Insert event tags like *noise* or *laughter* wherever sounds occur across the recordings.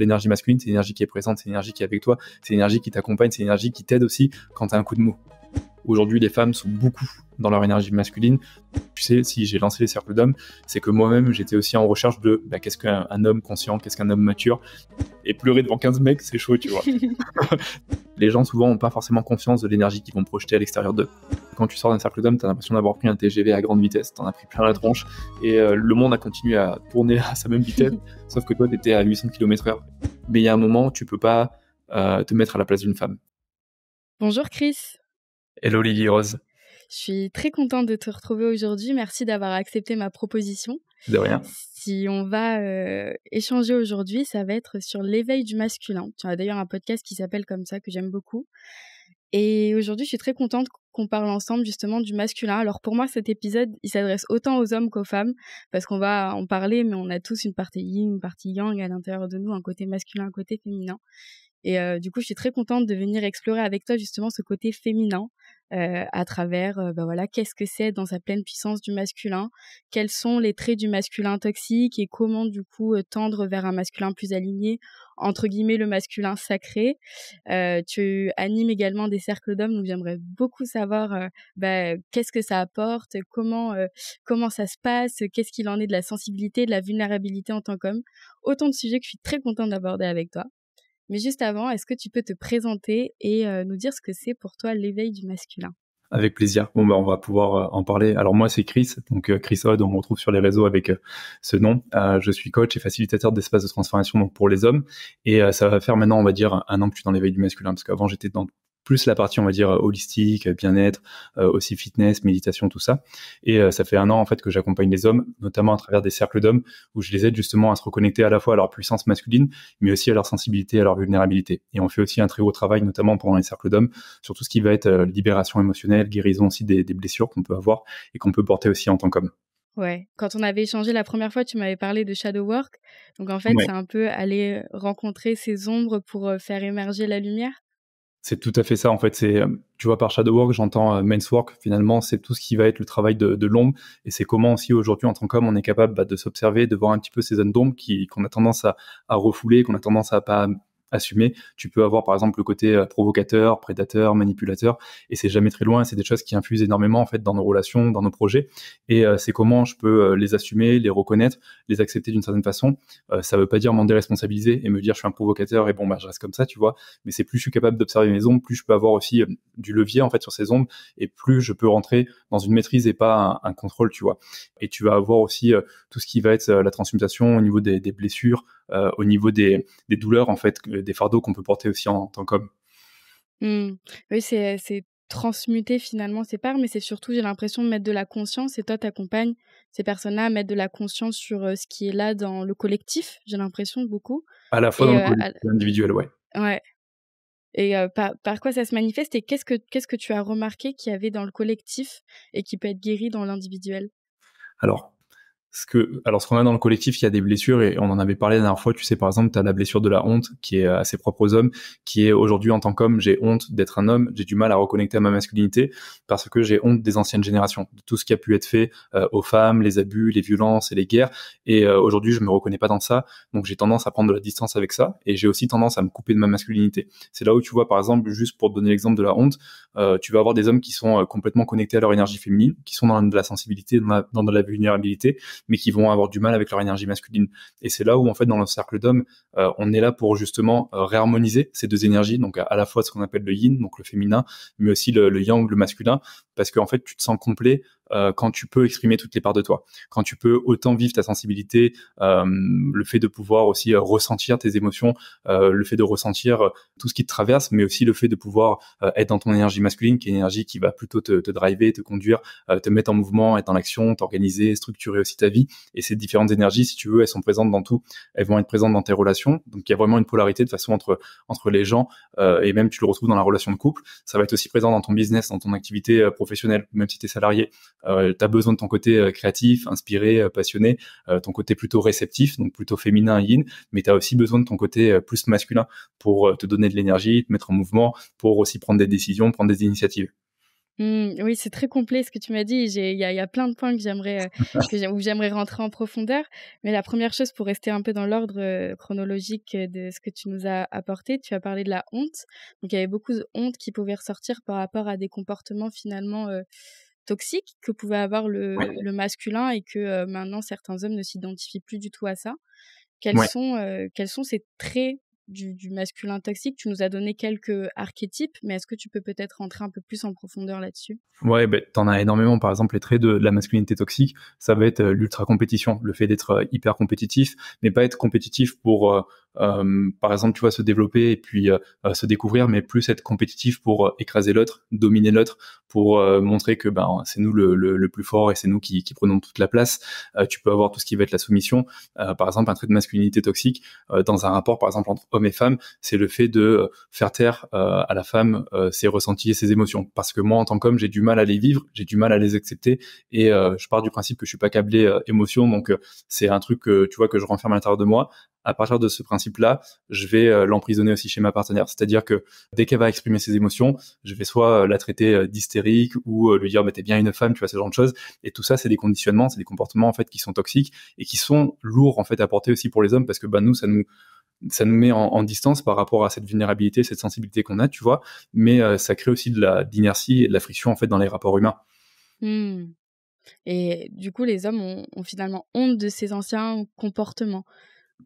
l'énergie masculine, c'est l'énergie qui est présente, c'est l'énergie qui est avec toi, c'est l'énergie qui t'accompagne, c'est l'énergie qui t'aide aussi quand tu as un coup de mou. Aujourd'hui, les femmes sont beaucoup dans leur énergie masculine. Tu sais, si j'ai lancé les cercles d'hommes, c'est que moi-même, j'étais aussi en recherche de bah, qu'est-ce qu'un homme conscient, qu'est-ce qu'un homme mature? Et pleurer devant 15 mecs, c'est chaud, tu vois. *laughs* les gens, souvent, n'ont pas forcément confiance de l'énergie qu'ils vont projeter à l'extérieur d'eux. Quand tu sors d'un cercle d'hommes, tu as l'impression d'avoir pris un TGV à grande vitesse, tu en as pris plein la tronche, et euh, le monde a continué à tourner à sa même vitesse, *laughs* sauf que toi, tu étais à 800 km/h. Mais il y a un moment, où tu peux pas euh, te mettre à la place d'une femme. Bonjour Chris. Hello Lily Rose. Je suis très contente de te retrouver aujourd'hui. Merci d'avoir accepté ma proposition. De rien. Si on va euh, échanger aujourd'hui, ça va être sur l'éveil du masculin. Tu as d'ailleurs un podcast qui s'appelle comme ça, que j'aime beaucoup. Et aujourd'hui, je suis très contente qu'on parle ensemble justement du masculin. Alors pour moi, cet épisode, il s'adresse autant aux hommes qu'aux femmes, parce qu'on va en parler, mais on a tous une partie yin, une partie yang à l'intérieur de nous, un côté masculin, un côté féminin. Et euh, du coup, je suis très contente de venir explorer avec toi justement ce côté féminin euh, à travers, euh, bah voilà, qu'est-ce que c'est dans sa pleine puissance du masculin, quels sont les traits du masculin toxique et comment du coup tendre vers un masculin plus aligné, entre guillemets le masculin sacré. tu animes également des cercles d'hommes, donc j'aimerais beaucoup savoir bah, qu'est-ce que ça apporte, comment comment ça se passe, qu'est-ce qu'il en est de la sensibilité, de la vulnérabilité en tant qu'homme. Autant de sujets que je suis très contente d'aborder avec toi. Mais juste avant, est-ce que tu peux te présenter et euh, nous dire ce que c'est pour toi l'éveil du masculin? Avec plaisir. Bon, bah, on va pouvoir euh, en parler. Alors moi, c'est Chris, donc euh, Chris Odd, on me retrouve sur les réseaux avec ce nom. je suis coach et facilitateur d'espace de transformation pour les hommes. Et ça va faire maintenant, on va dire, un an que je suis dans l'éveil du masculin, parce qu'avant j'étais dans plus la partie on va dire holistique, bien-être, euh, aussi fitness, méditation, tout ça. Et euh, ça fait un an en fait que j'accompagne les hommes, notamment à travers des cercles d'hommes où je les aide justement à se reconnecter à la fois à leur puissance masculine, mais aussi à leur sensibilité, à leur vulnérabilité. Et on fait aussi un très haut travail, notamment pendant les cercles d'hommes, sur tout ce qui va être euh, libération émotionnelle, guérison aussi des, blessures qu'on peut avoir et qu'on peut porter aussi en tant qu'homme. Ouais, quand on avait échangé la première fois, tu m'avais parlé de shadow work. Donc en fait, c'est un peu aller rencontrer ces ombres pour faire émerger la lumière. C'est tout à fait ça. En fait, c'est, euh, tu vois, par shadow work, j'entends euh, men's work. Finalement, c'est tout ce qui va être le travail de, de l'ombre. Et c'est comment aussi aujourd'hui, en tant qu'homme, on est capable bah, de s'observer, de voir un petit peu ces zones d'ombre qui, qu'on a tendance à, à refouler, qu'on a tendance à pas assumer. Tu peux avoir par exemple le côté euh, provocateur, prédateur, manipulateur, et c'est jamais très loin. C'est des choses qui infusent énormément en fait dans nos relations, dans nos projets. Et euh, c'est comment je peux euh, les assumer, les reconnaître, les accepter d'une certaine façon. ça veut pas dire m'en déresponsabiliser et me dire je suis un provocateur et bon bah je reste comme ça, tu vois. Mais c'est plus je suis capable d'observer mes ombres, plus je peux avoir aussi du levier en fait sur ces ombres, et plus je peux rentrer dans une maîtrise et pas un, contrôle, tu vois. Et tu vas avoir aussi tout ce qui va être la transmutation au niveau des, des blessures, au niveau des, des douleurs en fait des fardeaux qu'on peut porter aussi en, tant qu'homme. Mmh. Oui, c'est transmuter finalement ces parts, mais c'est surtout, j'ai l'impression, de mettre de la conscience. Et toi, tu accompagnes ces personnes-là à mettre de la conscience sur ce qui est là dans le collectif, j'ai l'impression, beaucoup. À la fois dans le collectif individuel, ouais. Ouais. Et par, par, quoi ça se manifeste et qu'est-ce que qu'est-ce que tu as remarqué qu'il y avait dans le collectif et qui peut être guéri dans l'individuel? Alors, ce que, alors, ce qu'on a dans le collectif, il y a des blessures et on en avait parlé la dernière fois. Tu sais, par exemple, tu as la blessure de la honte qui est à ses propres hommes, qui est aujourd'hui en tant qu'homme, j'ai honte d'être un homme, j'ai du mal à reconnecter à ma masculinité parce que j'ai honte des anciennes générations, de tout ce qui a pu être fait euh, aux femmes, les abus, les violences et les guerres. Et euh, aujourd'hui, je me reconnais pas dans ça, donc j'ai tendance à prendre de la distance avec ça et j'ai aussi tendance à me couper de ma masculinité. C'est là où tu vois, par exemple, juste pour donner l'exemple de la honte, euh, tu vas avoir des hommes qui sont complètement connectés à leur énergie féminine, qui sont dans de la sensibilité, dans, dans de la vulnérabilité mais qui vont avoir du mal avec leur énergie masculine. Et c'est là où, en fait, dans le cercle d'hommes, euh, on est là pour justement euh, réharmoniser ces deux énergies, donc à, la fois ce qu'on appelle le yin, donc le féminin, mais aussi le, le yang, le masculin, parce qu'en fait, tu te sens complet euh, quand tu peux exprimer toutes les parts de toi, quand tu peux autant vivre ta sensibilité, le fait de pouvoir aussi ressentir tes émotions, le fait de ressentir tout ce qui te traverse, mais aussi le fait de pouvoir être dans ton énergie masculine, qui est une énergie qui va plutôt te, te driver, te conduire, te mettre en mouvement, être en action, t'organiser, structurer aussi ta vie. Et ces différentes énergies, si tu veux, elles sont présentes dans tout. Elles vont être présentes dans tes relations. Donc il y a vraiment une polarité de façon entre les gens et même tu le retrouves dans la relation de couple. Ça va être aussi présent dans ton business, dans ton activité professionnelle, même si tu es salarié. Euh, tu as besoin de ton côté euh, créatif, inspiré, euh, passionné, ton côté plutôt réceptif, donc plutôt féminin yin, mais tu as aussi besoin de ton côté plus masculin pour te donner de l'énergie, te mettre en mouvement, pour aussi prendre des décisions, prendre des initiatives. Mmh, oui, c'est très complet ce que tu m'as dit. Il y a, y a, plein de points que j'aimerais, *laughs* où j'aimerais rentrer en profondeur. Mais la première chose, pour rester un peu dans l'ordre chronologique de ce que tu nous as apporté, tu as parlé de la honte. Donc, il y avait beaucoup de honte qui pouvait ressortir par rapport à des comportements finalement toxiques que pouvait avoir le, le masculin et que maintenant certains hommes ne s'identifient plus du tout à ça. Quels, sont, quels sont ces traits du, masculin toxique. Tu nous as donné quelques archétypes, mais est-ce que tu peux peut-être rentrer un peu plus en profondeur là-dessus? Ouais, ben, t'en as énormément. Par exemple, les traits de, la masculinité toxique, ça va être euh, l'ultra compétition, le fait d'être euh, hyper compétitif, mais pas être compétitif pour euh, par exemple, tu vois, se développer et puis euh, euh, se découvrir, mais plus être compétitif pour écraser l'autre, dominer l'autre, pour montrer que ben c'est nous le, le, le, plus fort et c'est nous qui, qui, prenons toute la place. tu peux avoir tout ce qui va être la soumission. par exemple, un trait de masculinité toxique dans un rapport, par exemple entre hommes et femmes, c'est le fait de faire taire à la femme ses ressentis et ses émotions. Parce que moi, en tant qu'homme, j'ai du mal à les vivre, j'ai du mal à les accepter et je pars du principe que je suis pas câblé émotion, donc c'est un truc que tu vois que je renferme à l'intérieur de moi à partir de ce principe-là, je vais euh, l'emprisonner aussi chez ma partenaire. C'est-à-dire que dès qu'elle va exprimer ses émotions, je vais soit euh, la traiter euh, d'hystérique ou lui dire mais t'es bien une femme, tu vois ce genre de choses. Et tout ça, c'est des conditionnements, c'est des comportements en fait qui sont toxiques et qui sont lourds en fait à porter aussi pour les hommes parce que bah nous, ça nous ça nous met en, distance par rapport à cette vulnérabilité, cette sensibilité qu'on a, tu vois. Mais ça crée aussi de la d'inertie et de la friction en fait dans les rapports humains. Mmh. Et du coup, les hommes ont, finalement honte de ces anciens comportements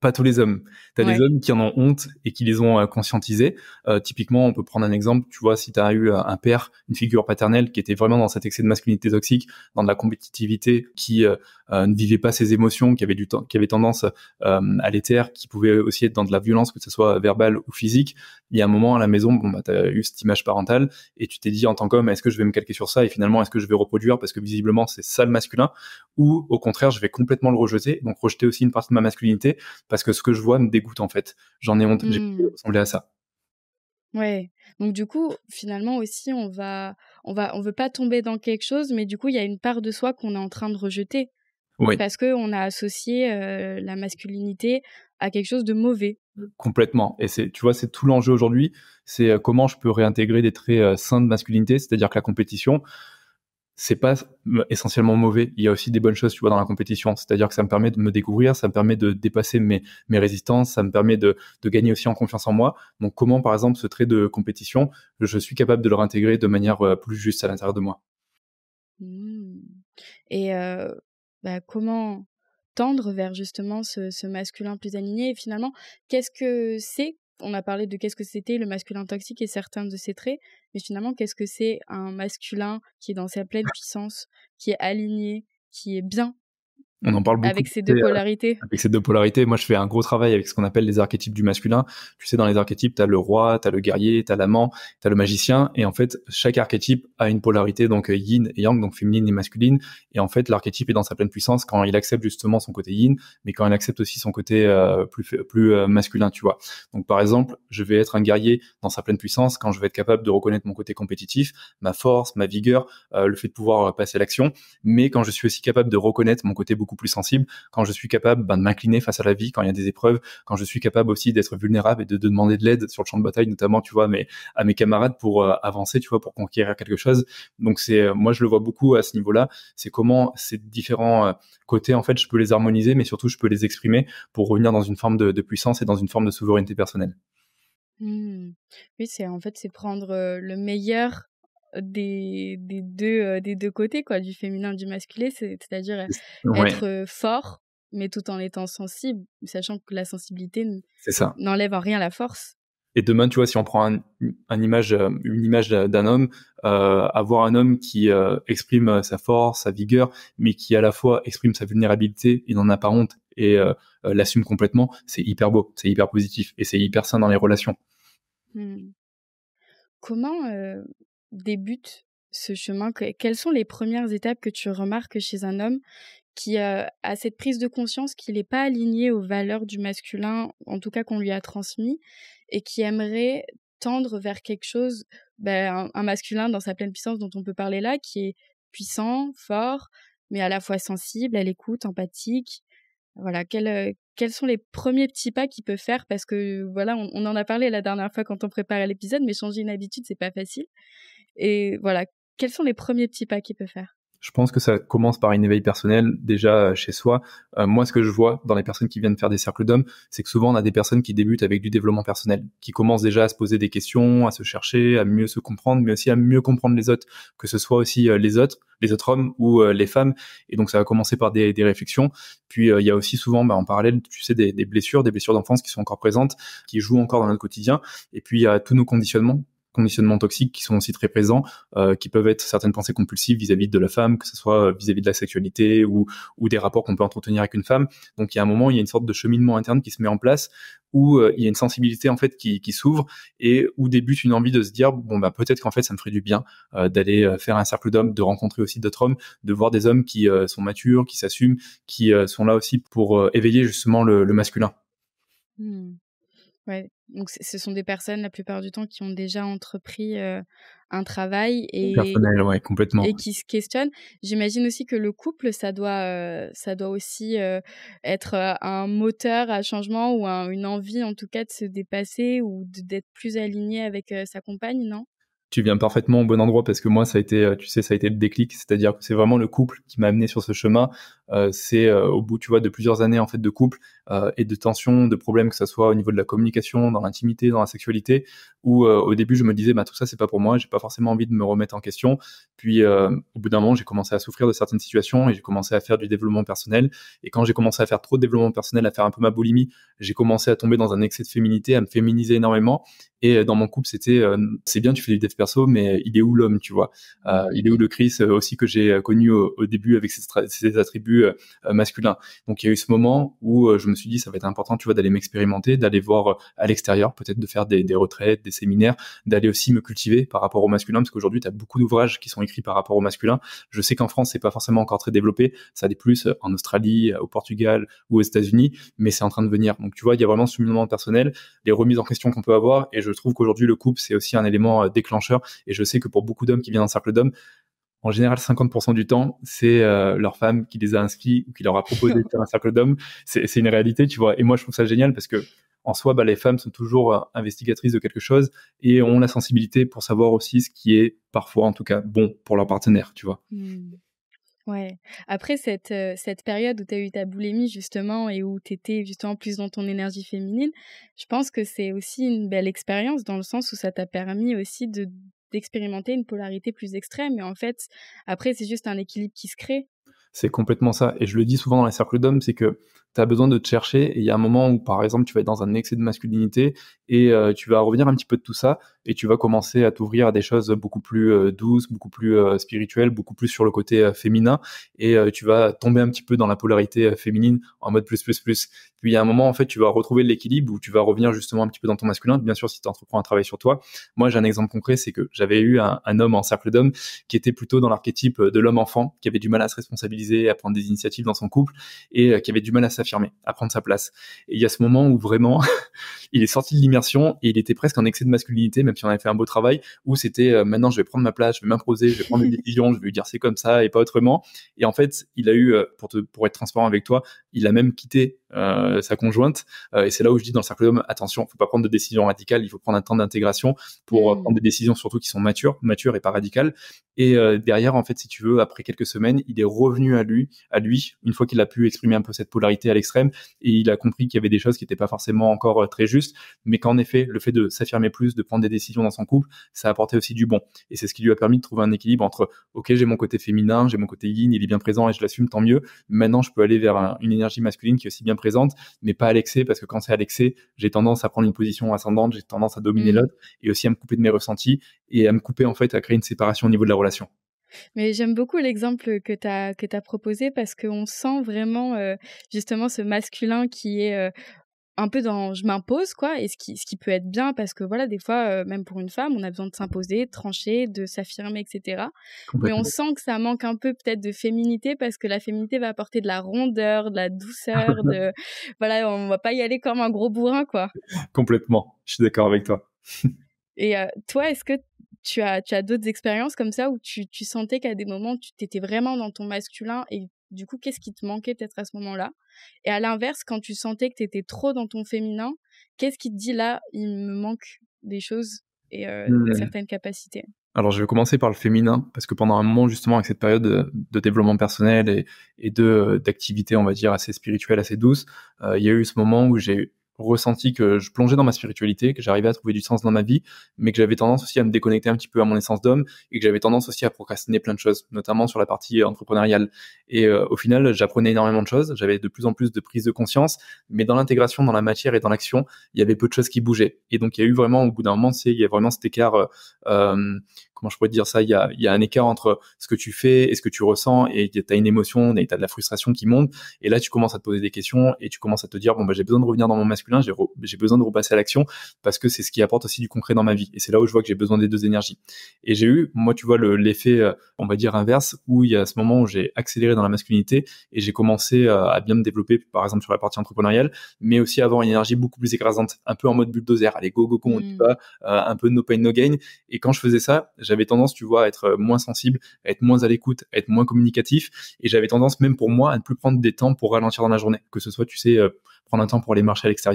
pas tous les hommes. Tu as des hommes qui en ont honte et qui les ont euh, conscientisés. Euh, typiquement, on peut prendre un exemple, tu vois, si tu as eu euh, un père, une figure paternelle qui était vraiment dans cet excès de masculinité toxique, dans de la compétitivité, qui ne vivait pas ses émotions, qui avait du temps, qui avait tendance à l'éther, qui pouvait aussi être dans de la violence, que ce soit verbale ou physique. Il y a un moment à la maison, bon, bah, tu as eu cette image parentale et tu t'es dit en tant qu'homme, est-ce que je vais me calquer sur ça et finalement, est-ce que je vais reproduire parce que visiblement, c'est ça le masculin ou au contraire, je vais complètement le rejeter, donc rejeter aussi une partie de ma masculinité parce que ce que je vois me dégoûte en fait. J'en ai honte, j'ai mmh. ressemblé à ça. Ouais. Donc du coup, finalement aussi, on va, on va, on veut pas tomber dans quelque chose, mais du coup, il y a une part de soi qu'on est en train de rejeter. Oui. Parce que on a associé euh, la masculinité à quelque chose de mauvais. Complètement. Et c'est, tu vois, c'est tout l'enjeu aujourd'hui. C'est euh, comment je peux réintégrer des traits euh, sains de masculinité, c'est-à-dire que la compétition, c'est pas essentiellement mauvais. Il y a aussi des bonnes choses, tu vois, dans la compétition. C'est-à-dire que ça me permet de me découvrir, ça me permet de dépasser mes, résistances, ça me permet de, de gagner aussi en confiance en moi. Donc, comment, par exemple, ce trait de compétition, je suis capable de le réintégrer de manière euh, plus juste à l'intérieur de moi. Mmh. Et euh, bah, comment tendre vers justement ce, ce masculin plus aligné? Et finalement, qu'est-ce que c'est on a parlé de qu'est-ce que c'était le masculin toxique et certains de ses traits, mais finalement, qu'est-ce que c'est un masculin qui est dans sa pleine puissance, qui est aligné, qui est bien on en parle beaucoup. Avec ces deux euh, polarités. avec ces deux polarités. Moi, je fais un gros travail avec ce qu'on appelle les archétypes du masculin. Tu sais, dans les archétypes, tu as le roi, tu as le guerrier, tu as l'amant, tu as le magicien. Et en fait, chaque archétype a une polarité, donc euh, yin et yang, donc féminine et masculine. Et en fait, l'archétype est dans sa pleine puissance quand il accepte justement son côté yin, mais quand il accepte aussi son côté euh, plus, plus masculin, tu vois. Donc, par exemple, je vais être un guerrier dans sa pleine puissance quand je vais être capable de reconnaître mon côté compétitif, ma force, ma vigueur, le fait de pouvoir passer à l'action. Mais quand je suis aussi capable de reconnaître mon côté beaucoup plus sensible, quand je suis capable ben, de m'incliner face à la vie, quand il y a des épreuves, quand je suis capable aussi d'être vulnérable et de, demander de l'aide sur le champ de bataille, notamment, tu vois, mais à mes camarades pour euh, avancer, tu vois, pour conquérir quelque chose. Donc c'est, euh, moi je le vois beaucoup à ce niveau-là, c'est comment ces différents euh, côtés, en fait, je peux les harmoniser, mais surtout je peux les exprimer pour revenir dans une forme de, puissance et dans une forme de souveraineté personnelle. Mmh. Oui, c'est en fait c'est prendre le meilleur des, des, deux, euh, des deux côtés, quoi, du féminin, du masculin, c'est-à-dire être fort, mais tout en étant sensible, sachant que la sensibilité n'enlève en rien la force. Et demain, tu vois, si on prend un, image, une image d'un homme, euh, avoir un homme qui euh, exprime sa force, sa vigueur, mais qui à la fois exprime sa vulnérabilité et n'en a pas honte et l'assume complètement, c'est hyper beau, c'est hyper positif et c'est hyper sain dans les relations. Mmh. Comment débute ce chemin Quelles sont les premières étapes que tu remarques chez un homme qui a cette prise de conscience qu'il n'est pas aligné aux valeurs du masculin, en tout cas qu'on lui a transmis, et qui aimerait tendre vers quelque chose, ben, un, masculin dans sa pleine puissance dont on peut parler là, qui est puissant, fort, mais à la fois sensible, à l'écoute, empathique. Voilà, quels, quels sont les premiers petits pas qu'il peut faire? Parce que voilà, on, on, en a parlé la dernière fois quand on préparait l'épisode, mais changer une habitude, c'est pas facile. Et voilà, quels sont les premiers petits pas qu'il peut faire? Je pense que ça commence par une éveil personnel déjà euh, chez soi. Euh, moi, ce que je vois dans les personnes qui viennent faire des cercles d'hommes, c'est que souvent on a des personnes qui débutent avec du développement personnel, qui commencent déjà à se poser des questions, à se chercher, à mieux se comprendre, mais aussi à mieux comprendre les autres, que ce soit aussi euh, les autres, les autres hommes ou les femmes. Et donc ça va commencer par des, réflexions. Puis il y a aussi souvent, bah, en parallèle, tu sais, des, des blessures, des blessures d'enfance qui sont encore présentes, qui jouent encore dans notre quotidien. Et puis il y a tous nos conditionnements conditionnements toxiques qui sont aussi très présents, euh, qui peuvent être certaines pensées compulsives vis-à-vis de la femme, que ce soit vis-à-vis de la sexualité ou, ou des rapports qu'on peut entretenir avec une femme. Donc il y a un moment, il y a une sorte de cheminement interne qui se met en place où euh, il y a une sensibilité en fait qui, qui s'ouvre et où débute une envie de se dire bon bah peut-être qu'en fait ça me ferait du bien euh, d'aller euh, faire un cercle d'hommes, de rencontrer aussi d'autres hommes, de voir des hommes qui sont matures, qui s'assument, qui sont là aussi pour éveiller justement le, le masculin. Mmh. Ouais, donc ce sont des personnes la plupart du temps qui ont déjà entrepris un travail et personnel, ouais, complètement. et qui se questionnent. J'imagine aussi que le couple, ça doit, ça doit aussi être un moteur à changement ou une envie en tout cas de se dépasser ou d'être plus aligné avec sa compagne, non? Tu viens parfaitement au bon endroit parce que moi ça a été tu sais ça a été le déclic c'est-à-dire que c'est vraiment le couple qui m'a amené sur ce chemin c'est euh, au bout tu vois de plusieurs années en fait de couple euh, et de tensions de problèmes que ça soit au niveau de la communication dans l'intimité dans la sexualité où au début je me disais bah tout ça c'est pas pour moi j'ai pas forcément envie de me remettre en question. Puis au bout d'un moment j'ai commencé à souffrir de certaines situations et j'ai commencé à faire du développement personnel. Et quand j'ai commencé à faire trop de développement personnel à faire un peu ma boulimie j'ai commencé à tomber dans un excès de féminité à me féminiser énormément. Et dans mon couple c'était c'est bien tu fais du dev perso mais il est où l'homme tu vois? Il est où le Chris aussi que j'ai connu au, début avec ses attributs euh, masculin. Donc il y a eu ce moment où euh, je me suis dit ça va être important, tu vois, d'aller m'expérimenter, d'aller voir euh, à l'extérieur, peut-être de faire des, retraites, des séminaires, d'aller aussi me cultiver par rapport au masculin, parce qu'aujourd'hui tu as beaucoup d'ouvrages qui sont écrits par rapport au masculin. Je sais qu'en France c'est pas forcément encore très développé, ça allait plus en Australie, au Portugal ou aux États-Unis, mais c'est en train de venir. Donc tu vois, il y a vraiment ce mouvement personnel, les remises en question qu'on peut avoir, et je trouve qu'aujourd'hui le couple c'est aussi un élément déclencheur. Et je sais que pour beaucoup d'hommes qui viennent dans cercle d'hommes, en général, 50% du temps, c'est euh, leur femme qui les a inscrits ou qui leur a proposé de faire un cercle d'hommes. C'est une réalité, tu vois. Et moi, je trouve ça génial parce que en soi, bah, les femmes sont toujours euh, investigatrices de quelque chose et ont la sensibilité pour savoir aussi ce qui est parfois, en tout cas, bon pour leur partenaire, tu vois. Mmh. Ouais. Après cette, euh, cette période où tu as eu ta boulimie justement et où tu étais justement plus dans ton énergie féminine, je pense que c'est aussi une belle expérience dans le sens où ça t'a permis aussi de d'expérimenter une polarité plus extrême. Et en fait, après, c'est juste un équilibre qui se crée. C'est complètement ça. Et je le dis souvent dans les cercles d'hommes, c'est que tu as besoin de te chercher. Et il y a un moment où, par exemple, tu vas être dans un excès de masculinité et euh, tu vas revenir un petit peu de tout ça et tu vas commencer à t'ouvrir à des choses beaucoup plus euh, douces, beaucoup plus euh, spirituelles, beaucoup plus sur le côté féminin et tu vas tomber un petit peu dans la polarité féminine en mode plus plus plus. Puis il y a un moment en fait, tu vas retrouver l'équilibre où tu vas revenir justement un petit peu dans ton masculin. Bien sûr, si tu entreprends un travail sur toi. Moi, j'ai un exemple concret, c'est que j'avais eu un, un, homme en cercle d'hommes qui était plutôt dans l'archétype de l'homme enfant, qui avait du mal à se responsabiliser, à prendre des initiatives dans son couple et qui avait du mal à s'affirmer, à prendre sa place. Et il y a ce moment où vraiment *laughs* il est sorti de l'immersion et il était presque en excès de masculinité, même si on avait fait un beau travail, où c'était euh, maintenant je vais prendre ma place, je vais m'imposer, je vais prendre des *laughs* décisions, je vais lui dire c'est comme ça et pas autrement. Et en fait, il a eu, euh, pour, te, pour être transparent avec toi, il a même quitté euh, sa conjointe. et c'est là où je dis dans le cercle d'hommes, attention, faut pas prendre de décisions radicales, il faut prendre un temps d'intégration pour mmh. prendre des décisions surtout qui sont matures, matures et pas radicales. Et derrière, en fait, si tu veux, après quelques semaines, il est revenu à lui, à lui, une fois qu'il a pu exprimer un peu cette polarité à l'extrême, et il a compris qu'il y avait des choses qui n'étaient pas forcément encore très justes, mais qu'en effet, le fait de s'affirmer plus, de prendre des décisions dans son couple, ça a apporté aussi du bon. Et c'est ce qui lui a permis de trouver un équilibre entre, ok, j'ai mon côté féminin, j'ai mon côté yin, il est bien présent et je l'assume, tant mieux. Maintenant, je peux aller vers une énergie masculine qui est aussi bien mais pas à l'excès, parce que quand c'est à l'excès, j'ai tendance à prendre une position ascendante, j'ai tendance à dominer mmh. l'autre et aussi à me couper de mes ressentis et à me couper, en fait, à créer une séparation au niveau de la relation. Mais j'aime beaucoup l'exemple que tu as, que as proposé parce qu'on sent vraiment euh, justement ce masculin qui est euh, un peu dans je m'impose quoi et ce qui ce qui peut être bien parce que voilà des fois euh, même pour une femme on a besoin de s'imposer de trancher de s'affirmer etc mais on sent que ça manque un peu peut-être de féminité parce que la féminité va apporter de la rondeur de la douceur de *laughs* *laughs* voilà on va pas y aller comme un gros bourrin quoi. Complètement. Je suis d'accord avec toi. *laughs* Et euh, toi est-ce que tu as tu as d'autres expériences comme ça où tu tu sentais qu'à des moments tu t'étais vraiment dans ton masculin et du coup, qu'est-ce qui te manquait peut-être à ce moment-là? Et à l'inverse, quand tu sentais que tu étais trop dans ton féminin, qu'est-ce qui te dit là, il me manque des choses et euh, mmh. certaines capacités? Alors, je vais commencer par le féminin, parce que pendant un moment, justement, avec cette période de, développement personnel et, et de d'activité, on va dire, assez spirituelle, assez douce, euh, il y a eu ce moment où j'ai ressenti que je plongeais dans ma spiritualité, que j'arrivais à trouver du sens dans ma vie, mais que j'avais tendance aussi à me déconnecter un petit peu à mon essence d'homme et que j'avais tendance aussi à procrastiner plein de choses, notamment sur la partie entrepreneuriale. Et euh, au final, j'apprenais énormément de choses, j'avais de plus en plus de prise de conscience, mais dans l'intégration, dans la matière et dans l'action, il y avait peu de choses qui bougeaient. Et donc, il y a eu vraiment, au bout d'un moment, c'est il y a vraiment cet écart euh, euh comment je pourrais dire ça, il y a, il y a un écart entre ce que tu fais et ce que tu ressens et tu as une émotion et tu as de la frustration qui monte et là tu commences à te poser des questions et tu commences à te dire bon bah j'ai besoin de revenir dans mon masculin, j'ai, j'ai besoin de repasser à l'action parce que c'est ce qui apporte aussi du concret dans ma vie et c'est là où je vois que j'ai besoin des deux énergies. Et j'ai eu moi tu vois le, l'effet euh, on va dire inverse où il y a ce moment où j'ai accéléré dans la masculinité et j'ai commencé euh, à bien me développer par exemple sur la partie entrepreneuriale mais aussi à avoir une énergie beaucoup plus écrasante, un peu en mode bulldozer, allez go go go, on y mmh. va, euh, un peu no pain no gain et quand je faisais ça, j'avais tendance, tu vois, à être moins sensible, à être moins à l'écoute, à être moins communicatif. Et j'avais tendance, même pour moi, à ne plus prendre des temps pour ralentir dans la journée. Que ce soit, tu sais, prendre un temps pour aller marcher à l'extérieur,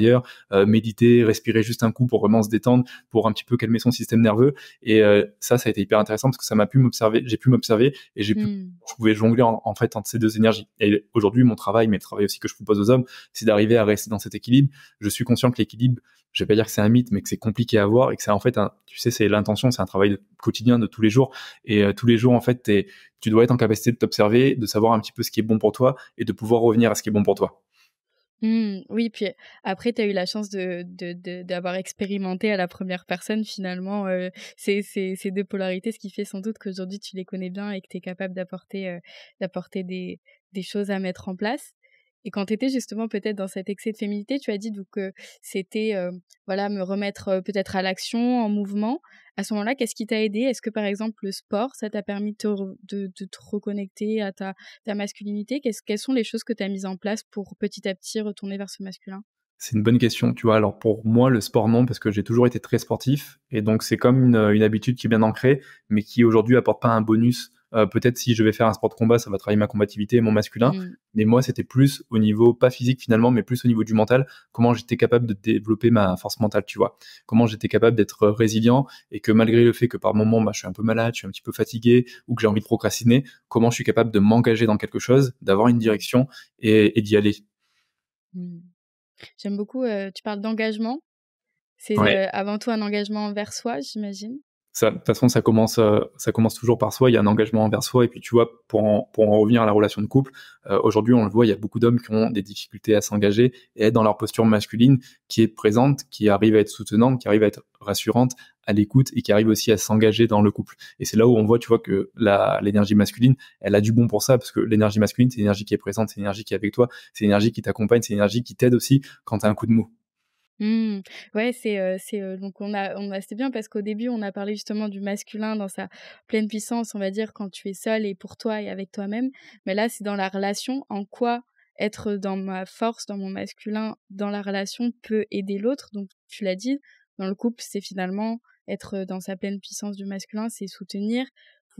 euh, méditer, respirer juste un coup pour vraiment se détendre, pour un petit peu calmer son système nerveux. Et ça, ça a été hyper intéressant parce que ça m'a pu m'observer, j'ai pu m'observer et j'ai pu, hmm. je pouvais jongler en, en, fait entre ces deux énergies. Et aujourd'hui, mon travail, mais le travail aussi que je propose aux hommes, c'est d'arriver à rester dans cet équilibre. Je suis conscient que l'équilibre, je vais pas dire que c'est un mythe, mais que c'est compliqué à avoir et que c'est en fait, un, tu sais, c'est l'intention, c'est un travail quotidien de tous les jours. Et euh, tous les jours, en fait, tu dois être en capacité de t'observer, de savoir un petit peu ce qui est bon pour toi et de pouvoir revenir à ce qui est bon pour toi. Mmh, oui, puis après, tu as eu la chance de, d'avoir expérimenté à la première personne finalement euh, ces, ces, deux polarités, ce qui fait sans doute qu'aujourd'hui tu les connais bien et que tu capable d'apporter, d'apporter des, des choses à mettre en place. Et quand tu étais justement peut-être dans cet excès de féminité, tu as dit donc que c'était voilà me remettre peut-être à l'action, en mouvement. À ce moment-là, qu'est-ce qui t'a aidé? Est-ce que par exemple le sport, ça t'a permis de te, reconnecter à ta, ta masculinité? Quelles sont les choses que tu as mises en place pour petit à petit retourner vers ce masculin? C'est une bonne question, tu vois. Alors pour moi, le sport non, parce que j'ai toujours été très sportif, et donc c'est comme une, une habitude qui est bien ancrée, mais qui aujourd'hui apporte pas un bonus euh, peut-être si je vais faire un sport de combat, ça va travailler ma combativité et mon masculin. Mm. Mais moi, c'était plus au niveau, pas physique finalement, mais plus au niveau du mental. Comment j'étais capable de développer ma force mentale, tu vois. Comment j'étais capable d'être résilient et que malgré le fait que par moment, bah, je suis un peu malade, je suis un petit peu fatigué ou que j'ai envie de procrastiner, comment je suis capable de m'engager dans quelque chose, d'avoir une direction et, d'y aller. Mm. J'aime beaucoup, euh, tu parles d'engagement. C'est euh, avant tout un engagement envers soi, j'imagine de toute façon, ça commence, euh, ça commence toujours par soi. Il y a un engagement envers soi. Et puis, tu vois, pour en, pour en revenir à la relation de couple, euh, aujourd'hui, on le voit, il y a beaucoup d'hommes qui ont des difficultés à s'engager et être dans leur posture masculine qui est présente, qui arrive à être soutenante, qui arrive à être rassurante, à l'écoute et qui arrive aussi à s'engager dans le couple. Et c'est là où on voit, tu vois, que l'énergie masculine, elle a du bon pour ça parce que l'énergie masculine, c'est l'énergie qui est présente, c'est l'énergie qui est avec toi, c'est l'énergie qui t'accompagne, c'est l'énergie qui t'aide aussi quand tu as un coup de mou. Mmh. Ouais, c'est c'est donc on a on a c'était bien parce qu'au début on a parlé justement du masculin dans sa pleine puissance, on va dire quand tu es seul et pour toi et avec toi-même, mais là c'est dans la relation en quoi être dans ma force, dans mon masculin, dans la relation peut aider l'autre? Donc tu l'as dit, dans le couple, c'est finalement être dans sa pleine puissance du masculin, c'est soutenir,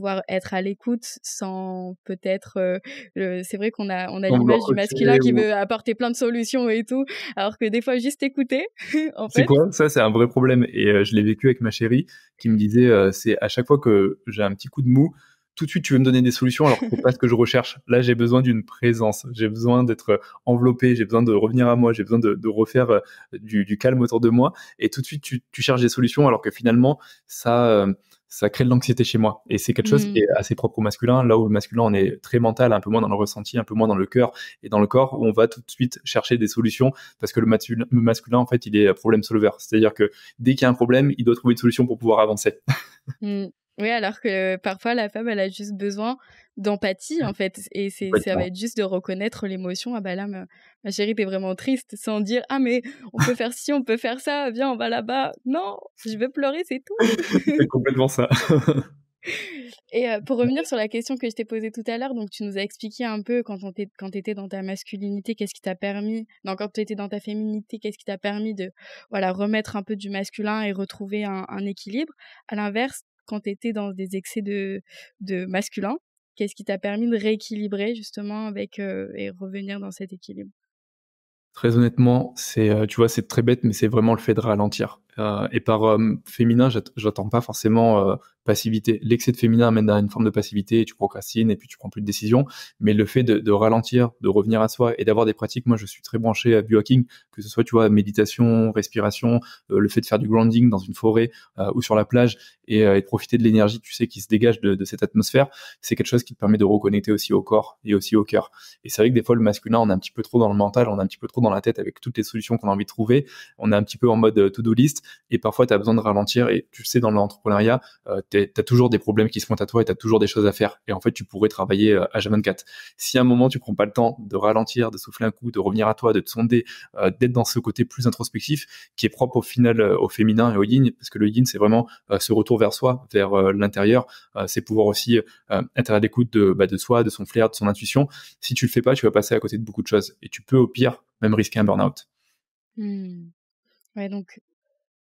pouvoir être à l'écoute sans peut-être euh, c'est vrai qu'on a on a l'image du masculin qui veut apporter plein de solutions et tout alors que des fois juste écouter *laughs* en fait. c'est quoi? Ça c'est un vrai problème et euh, je l'ai vécu avec ma chérie qui me disait euh, c'est à chaque fois que j'ai un petit coup de mou tout de suite tu veux me donner des solutions alors que c'est pas ce que je recherche. Là j'ai besoin d'une présence. J'ai besoin d'être enveloppé. J'ai besoin de revenir à moi. J'ai besoin de, de refaire du, du, calme autour de moi. Et tout de suite tu, tu cherches des solutions alors que finalement ça ça crée de l'anxiété chez moi. Et c'est quelque chose qui est mmh. assez propre au masculin, là où le masculin, on est très mental, un peu moins dans le ressenti, un peu moins dans le cœur et dans le corps, où on va tout de suite chercher des solutions, parce que le masculin, le masculin en fait, il est problème solver. C'est-à-dire que dès qu'il y a un problème, il doit trouver une solution pour pouvoir avancer. Mmh. Oui, alors que parfois, la femme, elle a juste besoin d'empathie, en fait. Et c'est, ça va être juste de reconnaître l'émotion. Ah bah là, ma, ma chérie, t'es vraiment triste, sans dire, ah mais on peut faire ci, on peut faire ça, viens, on va là-bas. Non, je vais pleurer, c'est tout. *laughs* c'est complètement ça. *laughs* Et pour revenir sur la question que je t'ai posée tout à l'heure, donc tu nous as expliqué un peu quand tu étais dans ta masculinité, qu'est-ce qui t'a permis, non, quand tu étais dans ta féminité, qu'est-ce qui t'a permis de voilà remettre un peu du masculin et retrouver un, un équilibre. À l'inverse, quand tu étais dans des excès de, de masculin, qu'est-ce qui t'a permis de rééquilibrer justement avec et revenir dans cet équilibre? Très honnêtement, c'est, tu vois, c'est très bête, mais c'est vraiment le fait de ralentir. Euh, et par euh, féminin, j'attends pas forcément euh, passivité. L'excès de féminin amène à une forme de passivité, tu procrastines et puis tu prends plus de décisions. Mais le fait de, ralentir, de revenir à soi et d'avoir des pratiques, moi je suis très branché à biohacking, que ce soit tu vois méditation, respiration, le fait de faire du grounding dans une forêt ou sur la plage et, et, de profiter de l'énergie, tu sais, qui se dégage de, de cette atmosphère, c'est quelque chose qui te permet de reconnecter aussi au corps et aussi au cœur. Et c'est vrai que des fois le masculin, on est un petit peu trop dans le mental, on est un petit peu trop dans la tête avec toutes les solutions qu'on a envie de trouver. On est un petit peu en mode to-do list et parfois tu as besoin de ralentir et tu sais dans l'entrepreneuriat euh, tu as toujours des problèmes qui se pointent à toi et tu as toujours des choses à faire. Et en fait tu pourrais travailler à euh, 24 si à un moment tu prends pas le temps de ralentir de souffler un coup de revenir à toi de te sonder euh, d'être dans ce côté plus introspectif qui est propre au final au féminin et au yin parce que le yin c'est vraiment ce retour vers soi vers l'intérieur c'est pouvoir aussi être à l'écoute de, bah, de soi de son flair de son intuition. Si tu le fais pas tu vas passer à côté de beaucoup de choses et tu peux au pire même risquer un burn-out. Mmh. Ouais, donc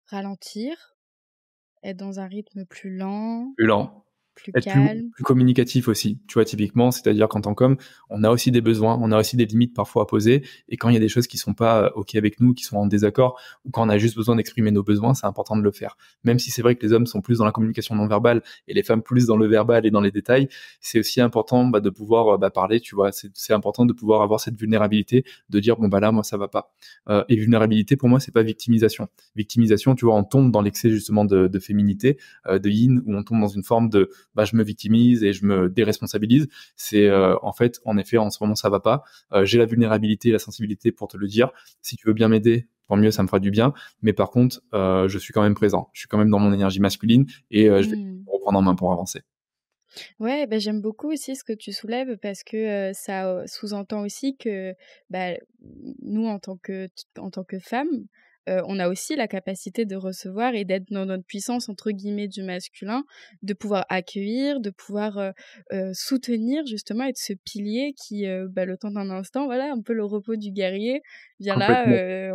ralentir, être dans un rythme plus lent. Plus lent plus calme. Plus, communicatif aussi, tu vois, typiquement, c'est-à-dire qu'en tant qu'homme, on a aussi des besoins, on a aussi des limites parfois à poser, et quand il y a des choses qui sont pas euh, OK avec nous, qui sont en désaccord, ou quand on a juste besoin d'exprimer nos besoins, c'est important de le faire. Même si c'est vrai que les hommes sont plus dans la communication non verbale et les femmes plus dans le verbal et dans les détails, c'est aussi important bah, de pouvoir euh, bah, parler, tu vois, c'est important de pouvoir avoir cette vulnérabilité, de dire, bon, bah là, moi, ça va pas. Euh, et vulnérabilité, pour moi, c'est pas victimisation. Victimisation, tu vois, on tombe dans l'excès justement de, de féminité, euh, de yin, où on tombe dans une forme de bah, je me victimise et je me déresponsabilise. C'est euh, en fait, en effet, en ce moment, ça va pas. Euh, j'ai la vulnérabilité, la sensibilité pour te le dire. Si tu veux bien m'aider, tant mieux, ça me fera du bien. Mais par contre, euh, je suis quand même présent. Je suis quand même dans mon énergie masculine et je vais mmh. reprendre en main pour avancer. Ouais, bah, j'aime beaucoup aussi ce que tu soulèves parce que ça sous-entend aussi que bah, nous, en tant que, en tant que femmes, euh, on a aussi la capacité de recevoir et d'être dans notre puissance entre guillemets du masculin, de pouvoir accueillir, de pouvoir euh, euh, soutenir justement être ce pilier qui, bah, le temps d'un instant, voilà, un peu le repos du guerrier. Viens là,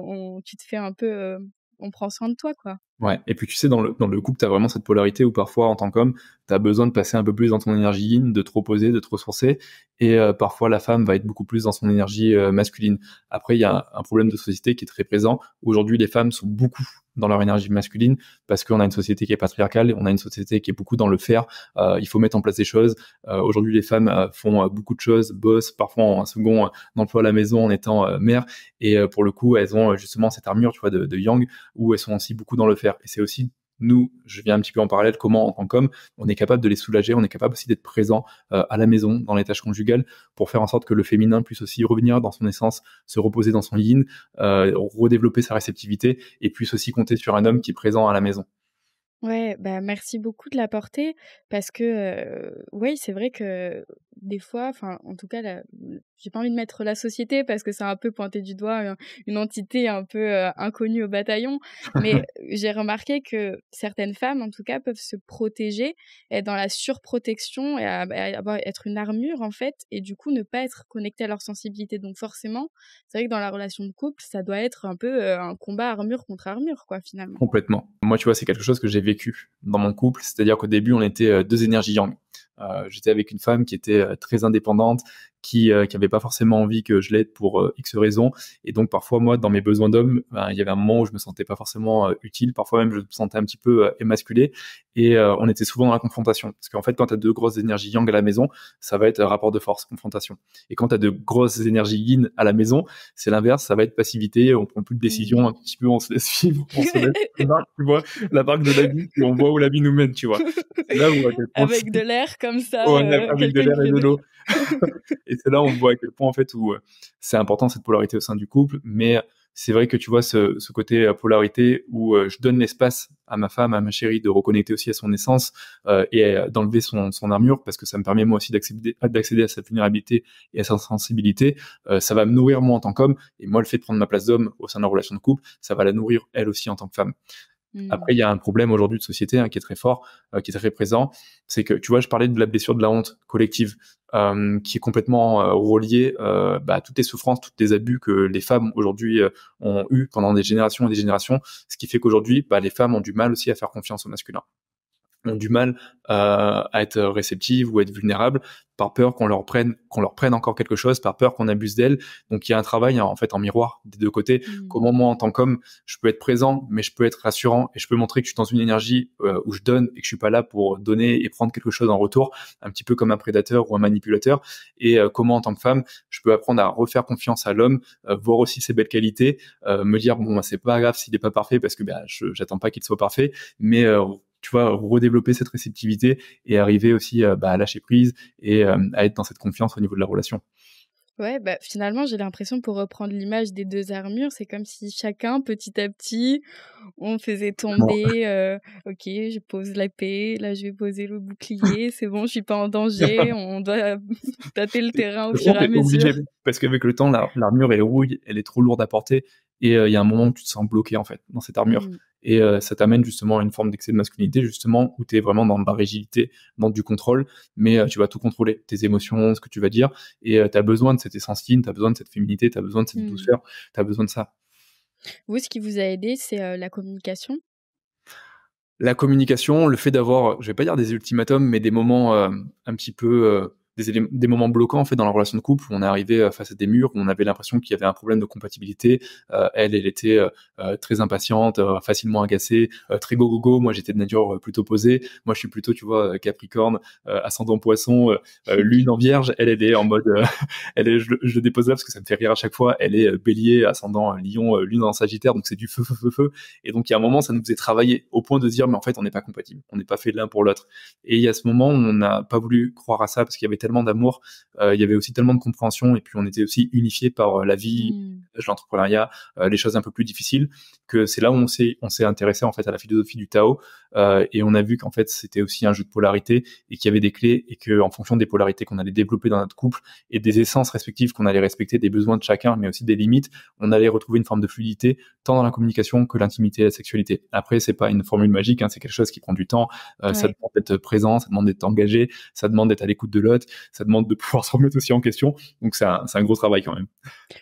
on, tu te fais un peu, on prend soin de toi, quoi. Ouais, et puis tu sais, dans le, dans le couple, tu as vraiment cette polarité où parfois, en tant qu'homme, tu as besoin de passer un peu plus dans ton énergie yin, de te reposer, de te ressourcer, et euh, parfois la femme va être beaucoup plus dans son énergie euh, masculine. Après, il y a un problème de société qui est très présent. Aujourd'hui, les femmes sont beaucoup dans leur énergie masculine parce qu'on a une société qui est patriarcale, on a une société qui est beaucoup dans le faire. Euh, il faut mettre en place des choses. Aujourd'hui, les femmes font beaucoup de choses, bossent, parfois en un second emploi à la maison en étant mère, et pour le coup, elles ont justement cette armure, tu vois, de, de yang, où elles sont aussi beaucoup dans le faire. Et c'est aussi nous, je viens un petit peu en parallèle, comment en tant qu'homme, on est capable de les soulager, on est capable aussi d'être présent euh, à la maison, dans les tâches conjugales, pour faire en sorte que le féminin puisse aussi revenir dans son essence, se reposer dans son yin, euh, redévelopper sa réceptivité, et puisse aussi compter sur un homme qui est présent à la maison. Ouais, bah merci beaucoup de l'apporter parce que euh, oui, c'est vrai que des fois, enfin en tout cas, j'ai pas envie de mettre la société parce que c'est un peu pointé du doigt une entité un peu euh, inconnue au bataillon, mais *laughs* j'ai remarqué que certaines femmes, en tout cas, peuvent se protéger, être dans la surprotection et avoir, être une armure en fait, et du coup ne pas être connectées à leur sensibilité. Donc forcément, c'est vrai que dans la relation de couple, ça doit être un peu euh, un combat armure contre armure, quoi, finalement. Complètement. Moi, tu vois, c'est quelque chose que j'ai vécu dans mon couple. C'est-à-dire qu'au début, on était euh, deux énergies yang. Euh, j'étais avec une femme qui était euh, très indépendante, qui euh, qui avait pas forcément envie que je l'aide pour euh, X raisons. Et donc parfois moi dans mes besoins d'homme ben, il y avait un moment où je me sentais pas forcément euh, utile. Parfois même je me sentais un petit peu émasculé. Et on était souvent dans la confrontation. Parce qu'en fait quand tu as deux grosses énergies yang à la maison ça va être rapport de force confrontation. Et quand tu as de grosses énergies yin à la maison c'est l'inverse. Ça va être passivité. On prend plus de décisions. Un petit peu on se laisse *laughs* vivre. On se laisse *laughs* tu vois. La barque de la vie et on voit où la vie nous mène tu vois. *laughs* Là, avec de l'air comme ça avec de l'air et de l'eau et c'est là où on voit à quel point en fait où euh, c'est important cette polarité au sein du couple, mais c'est vrai que tu vois ce, ce côté euh, polarité où euh, je donne l'espace à ma femme, à ma chérie de reconnecter aussi à son essence et d'enlever son, armure parce que ça me permet moi aussi d'accéder, d'accéder à sa vulnérabilité et à sa sensibilité. ça va me nourrir moi en tant qu'homme et moi le fait de prendre ma place d'homme au sein de la relation de couple, ça va la nourrir elle aussi en tant que femme. Mmh. Après, il y a un problème aujourd'hui de société hein, qui est très fort, euh, qui est très présent. C'est que, tu vois, je parlais de la blessure de la honte collective, euh, qui est complètement euh, reliée euh, bah, à toutes les souffrances, tous les abus que les femmes aujourd'hui euh, ont eu pendant des générations et des générations, ce qui fait qu'aujourd'hui, bah, les femmes ont du mal aussi à faire confiance au masculin. Ont du mal à être réceptives ou être vulnérables par peur qu'on leur prenne qu'on leur prenne encore quelque chose, par peur qu'on abuse d'elles. Donc il y a un travail en fait en miroir des deux côtés. Mmh. Comment moi en tant qu'homme, je peux être présent, mais je peux être rassurant et je peux montrer que je suis dans une énergie euh, où je donne et que je suis pas là pour donner et prendre quelque chose en retour, un petit peu comme un prédateur ou un manipulateur. Et euh, comment en tant que femme, je peux apprendre à refaire confiance à l'homme, euh, voir aussi ses belles qualités, me dire bon bah, c'est pas grave s'il est pas parfait parce que bah, je j'attends pas qu'il soit parfait, mais tu vois, redévelopper cette réceptivité et arriver aussi euh, bah, à lâcher prise et euh, à être dans cette confiance au niveau de la relation. Ouais, bah finalement, j'ai l'impression, pour reprendre l'image des deux armures, c'est comme si chacun, petit à petit, on faisait tomber, euh, ok, je pose l'épée, là je vais poser le bouclier, *laughs* c'est bon, je suis pas en danger, on doit *laughs* tâter le terrain au fur et à mesure. parce qu'avec le temps, l'armure est rouille, elle est trop lourde à porter, et il y a un moment où tu te sens bloqué en fait dans cette armure. Mmh et euh, ça t'amène justement à une forme d'excès de masculinité justement où tu es vraiment dans la rigidité, dans du contrôle, mais euh, tu vas tout contrôler, tes émotions, ce que tu vas dire, et euh, tu as besoin de cette essence fine, tu as besoin de cette féminité, tu as besoin de cette mmh. douceur, tu as besoin de ça. Vous, ce qui vous a aidé, c'est la communication? La communication, le fait d'avoir, je vais pas dire des ultimatums, mais des moments un petit peu des, moments bloquants en fait dans la relation de couple où on est arrivé euh, face à des murs, où on avait l'impression qu'il y avait un problème de compatibilité. Euh, elle, elle était euh, très impatiente, facilement agacée, très go go go. Moi, j'étais de nature plutôt posée. Moi, je suis plutôt, tu vois, Capricorne, ascendant Poisson, *laughs* Lune en Vierge. Elle, elle est en mode, *laughs* elle est, je, je, le dépose là parce que ça me fait rire à chaque fois. Elle est Bélier, ascendant Lion, Lune en Sagittaire, donc c'est du feu, feu, feu, feu. Et donc il y a un moment, ça nous faisait travailler au point de dire, mais en fait, on n'est pas compatible, on n'est pas fait l'un pour l'autre. Et il y a ce moment où on n'a pas voulu croire à ça parce qu'il y avait tellement d'amour, euh, il y avait aussi tellement de compréhension et puis on était aussi unifiés par euh, la vie, mmh. L'entrepreneuriat, euh, les choses un peu plus difficiles que c'est là où on s'est on s'est intéressé en fait à la philosophie du Tao et on a vu qu'en fait c'était aussi un jeu de polarité et qu'il y avait des clés et que en fonction des polarités qu'on allait développer dans notre couple et des essences respectives qu'on allait respecter des besoins de chacun mais aussi des limites, on allait retrouver une forme de fluidité tant dans la communication que l'intimité et la sexualité. Après c'est pas une formule magique, hein, c'est quelque chose qui prend du temps, ça demande d'être présent, ça demande d'être engagé, ça demande d'être à l'écoute de l'autre, ça demande de pouvoir *laughs* se remettre aussi en question. Donc c'est un, un, gros travail quand même.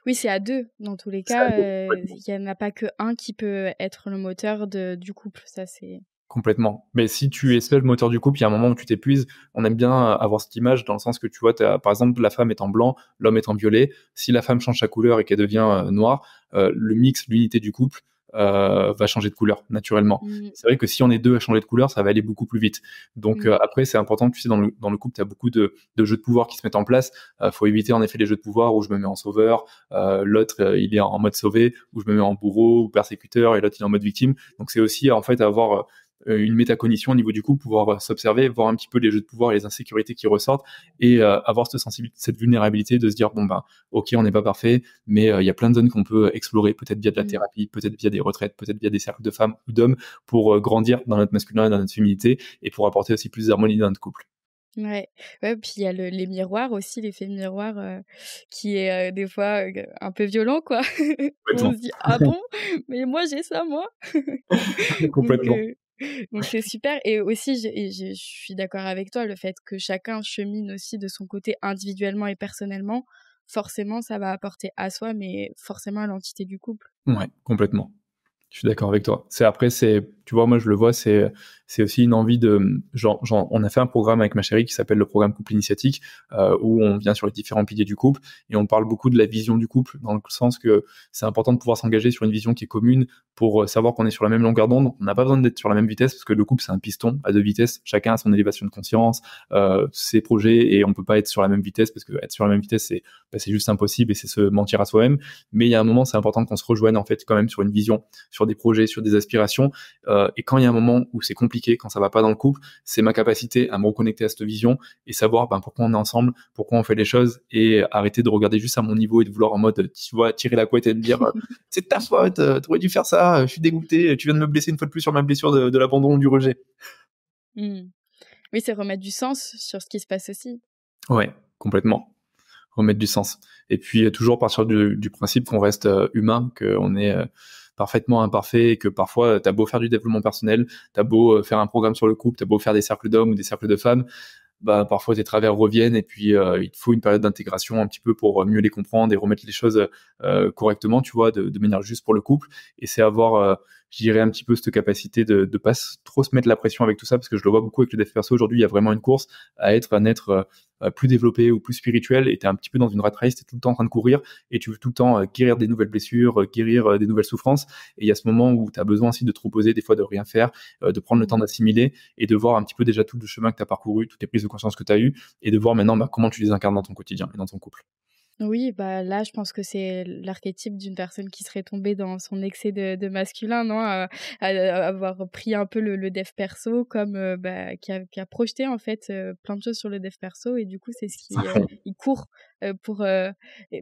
Oui, c'est à deux dans tous les cas. Euh, il n'y en a pas que un qui peut être le moteur de, du couple. Ça c'est Complètement. Mais si tu es seul moteur du couple, il y a un moment où tu t'épuises. On aime bien avoir cette image dans le sens que tu vois, as, par exemple, la femme est en blanc, l'homme est en violet. Si la femme change sa couleur et qu'elle devient euh, noire, euh, le mix, l'unité du couple, euh, va changer de couleur naturellement. Mm. C'est vrai que si on est deux à changer de couleur, ça va aller beaucoup plus vite. Donc mm. euh, après, c'est important, tu sais, dans le, dans le couple, tu as beaucoup de, de, jeux de pouvoir qui se mettent en place. Euh, faut éviter en effet les jeux de pouvoir où je me mets en sauveur, l'autre il est en mode sauvé, où je me mets en bourreau ou persécuteur et l'autre il est en mode victime. Donc c'est aussi en fait avoir euh, une métacognition au niveau du couple, pouvoir euh, s'observer, voir un petit peu les jeux de pouvoir et les insécurités qui ressortent et euh, avoir cette sensibilité, cette vulnérabilité de se dire bon ben ok on n'est pas parfait, mais il y a plein de zones qu'on peut explorer, peut-être via de la mm. thérapie, peut-être via des retraites, peut-être via des cercles de femmes ou d'hommes pour grandir dans notre masculin et dans notre féminité et pour apporter aussi plus d'harmonie dans notre couple. Ouais, ouais, puis il y a le, les miroirs aussi, l'effet miroir qui est des fois un peu violent, quoi. *laughs* on se dit ah bon, *laughs* mais moi j'ai ça moi? *laughs* Complètement. Donc c'est super. Et aussi, je, je, suis d'accord avec toi, le fait que chacun chemine aussi de son côté individuellement et personnellement, forcément, ça va apporter à soi, mais forcément à l'entité du couple. Ouais, complètement. Je suis d'accord avec toi. C'est après, c'est, tu vois, moi je le vois, c'est c'est aussi une envie de on a fait un programme avec ma chérie qui s'appelle le programme couple initiatique euh, où on vient sur les différents piliers du couple et on parle beaucoup de la vision du couple dans le sens que c'est important de pouvoir s'engager sur une vision qui est commune pour euh, savoir qu'on est sur la même longueur d'onde. On n'a pas besoin d'être sur la même vitesse parce que le couple c'est un piston à deux vitesses. Chacun a son élévation de conscience euh, ses projets et on peut pas être sur la même vitesse parce que être sur la même vitesse c'est bah, juste impossible et c'est se mentir à soi-même. Mais il y a un moment c'est important qu'on se rejoigne en fait quand même sur une vision sur des projets sur des aspirations et quand il y a un moment où c'est compliqué quand ça va pas dans le couple, c'est ma capacité à me reconnecter à cette vision et savoir ben, pourquoi on est ensemble, pourquoi on fait les choses et arrêter de regarder juste à mon niveau et de vouloir en mode, tu vois, tirer la couette et me dire, *laughs* c'est ta faute, euh, tu aurais dû faire ça, je suis dégoûté, tu viens de me blesser une fois de plus sur ma blessure de, l'abandon ou du rejet. Mmh. Oui, c'est remettre du sens sur ce qui se passe aussi. Ouais, complètement. Remettre du sens. Et puis, euh, toujours partir du, du principe qu'on reste euh, humain, qu'on est parfaitement imparfait et que parfois tu as beau faire du développement personnel, tu as beau euh, faire un programme sur le couple, tu as beau faire des cercles d'hommes ou des cercles de femmes, bah, parfois tes travers reviennent et puis euh, il te faut une période d'intégration un petit peu pour mieux les comprendre et remettre les choses euh, correctement, tu vois, de, de, manière juste pour le couple. Et c'est avoir je dirais un petit peu cette capacité de de pas trop se mettre la pression avec tout ça parce que je le vois beaucoup avec le dev perso aujourd'hui il y a vraiment une course à être un être euh, euh, plus développé ou plus spirituel et tu es un petit peu dans une rat race, tu tout le temps en train de courir et tu veux tout le temps guérir des nouvelles blessures, guérir des nouvelles souffrances et il y a ce moment où tu as besoin aussi de te reposer, des fois de rien faire, de prendre le temps d'assimiler et de voir un petit peu déjà tout le chemin que tu as parcouru, toutes les prises de conscience que tu as eues et de voir maintenant bah, comment tu les incarnes dans ton quotidien et dans ton couple. Oui, bah là, je pense que c'est l'archétype d'une personne qui serait tombée dans son excès de, de masculin, non? À, Avoir pris un peu le, le dev perso comme euh, bah, qui, a, qui, a, projeté en fait euh, plein de choses sur le dev perso et du coup, c'est ce qui euh, il court pour.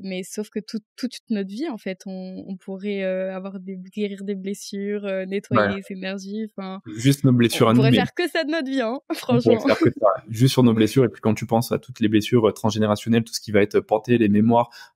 mais sauf que tout, toute notre vie, en fait, on, on pourrait avoir des guérir des blessures, nettoyer ses énergies. Enfin, juste nos blessures on à nous. On pourrait faire que ça de notre vie, hein, *laughs* franchement. Faire que ça, juste sur nos blessures et puis quand tu penses à toutes les blessures transgénérationnelles, tout ce qui va être porté, les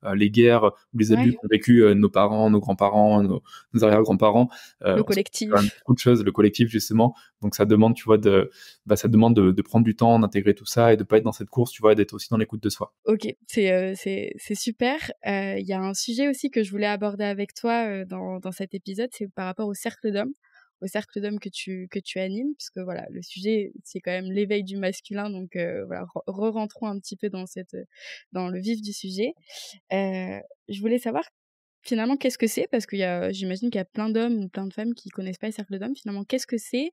euh, les guerres ou les abus qu'ont vécu euh, nos parents, nos grands-parents, nos, arrière-grands-parents. Euh, le collectif. Beaucoup de choses, le collectif justement. Donc ça demande, tu vois, de, bah, ça demande de, prendre du temps, d'intégrer tout ça et de pas être dans cette course, tu vois, d'être aussi dans l'écoute de soi. Ok, c'est c'est super. Il y a un sujet aussi que je voulais aborder avec toi dans, dans cet épisode, c'est par rapport au cercle d'hommes au cercle d'hommes que tu que tu animes puisque voilà le sujet c'est quand même l'éveil du masculin donc euh, voilà re-rentrons un petit peu dans cette dans le vif du sujet. Euh, je voulais savoir finalement qu'est-ce que c'est? Parce qu'il y a j'imagine qu'il y a plein d'hommes ou plein de femmes qui connaissent pas le cercle d'hommes. Finalement qu'est-ce que c'est?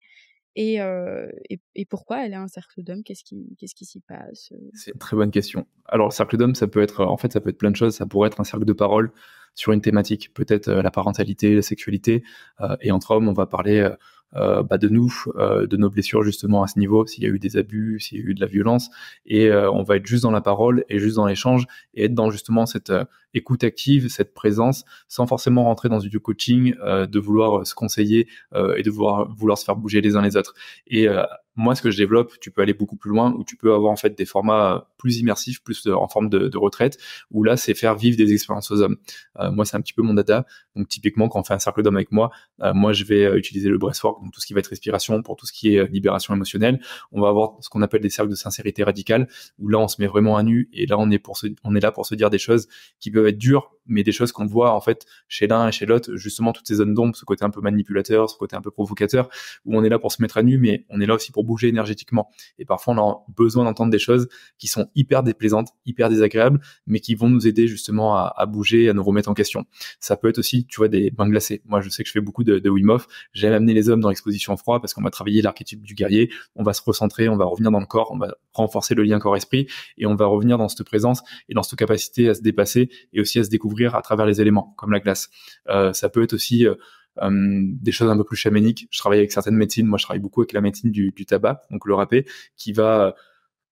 Et, euh, et, pourquoi elle est un cercle d'hommes? Qu'est-ce qui, s'y passe? C'est une très bonne question. Alors, cercle d'hommes, ça peut être, en fait, ça peut être plein de choses. Ça pourrait être un cercle de parole sur une thématique, peut-être euh, la parentalité, la sexualité. Euh, et entre hommes, on va parler bah, de nous, de nos blessures justement à ce niveau, s'il y a eu des abus, s'il y a eu de la violence, et on va être juste dans la parole et juste dans l'échange et être dans justement cette écoute active, cette présence, sans forcément rentrer dans du coaching, de vouloir se conseiller et de vouloir vouloir se faire bouger les uns les autres. Et moi, ce que je développe, tu peux aller beaucoup plus loin, où tu peux avoir en fait des formats plus immersifs, plus en forme de, retraite, où là, c'est faire vivre des expériences aux hommes. Euh, moi, c'est un petit peu mon data. Donc, typiquement, quand on fait un cercle d'hommes avec moi, euh, moi, je vais euh, utiliser le breathwork, donc tout ce qui va être respiration, pour tout ce qui est libération émotionnelle. On va avoir ce qu'on appelle des cercles de sincérité radicale, où là, on se met vraiment à nu, et là, on est pour on est là pour se dire des choses qui peuvent être dures, mais des choses qu'on voit en fait chez l'un et chez l'autre, justement toutes ces zones d'ombre, ce côté un peu manipulateur, ce côté un peu provocateur, où on est là pour se mettre à nu, mais on est là aussi pour bouger énergétiquement. Et parfois, on a besoin d'entendre des choses qui sont hyper déplaisantes, hyper désagréables, mais qui vont nous aider justement à, bouger, à nous remettre en question. Ça peut être aussi, tu vois, des bains glacés. Moi, je sais que je fais beaucoup de, de Wim Hof. J'aime amener les hommes dans l'exposition froid parce qu'on va travailler l'archétype du guerrier, on va se recentrer, on va revenir dans le corps, on va renforcer le lien corps-esprit et on va revenir dans cette présence et dans cette capacité à se dépasser et aussi à se découvrir à travers les éléments, comme la glace. Euh, ça peut être aussi euh, euh, des choses un peu plus chamaniques. Je travaille avec certaines médecines. Moi, je travaille beaucoup avec la médecine du, du tabac, donc le râpé, qui va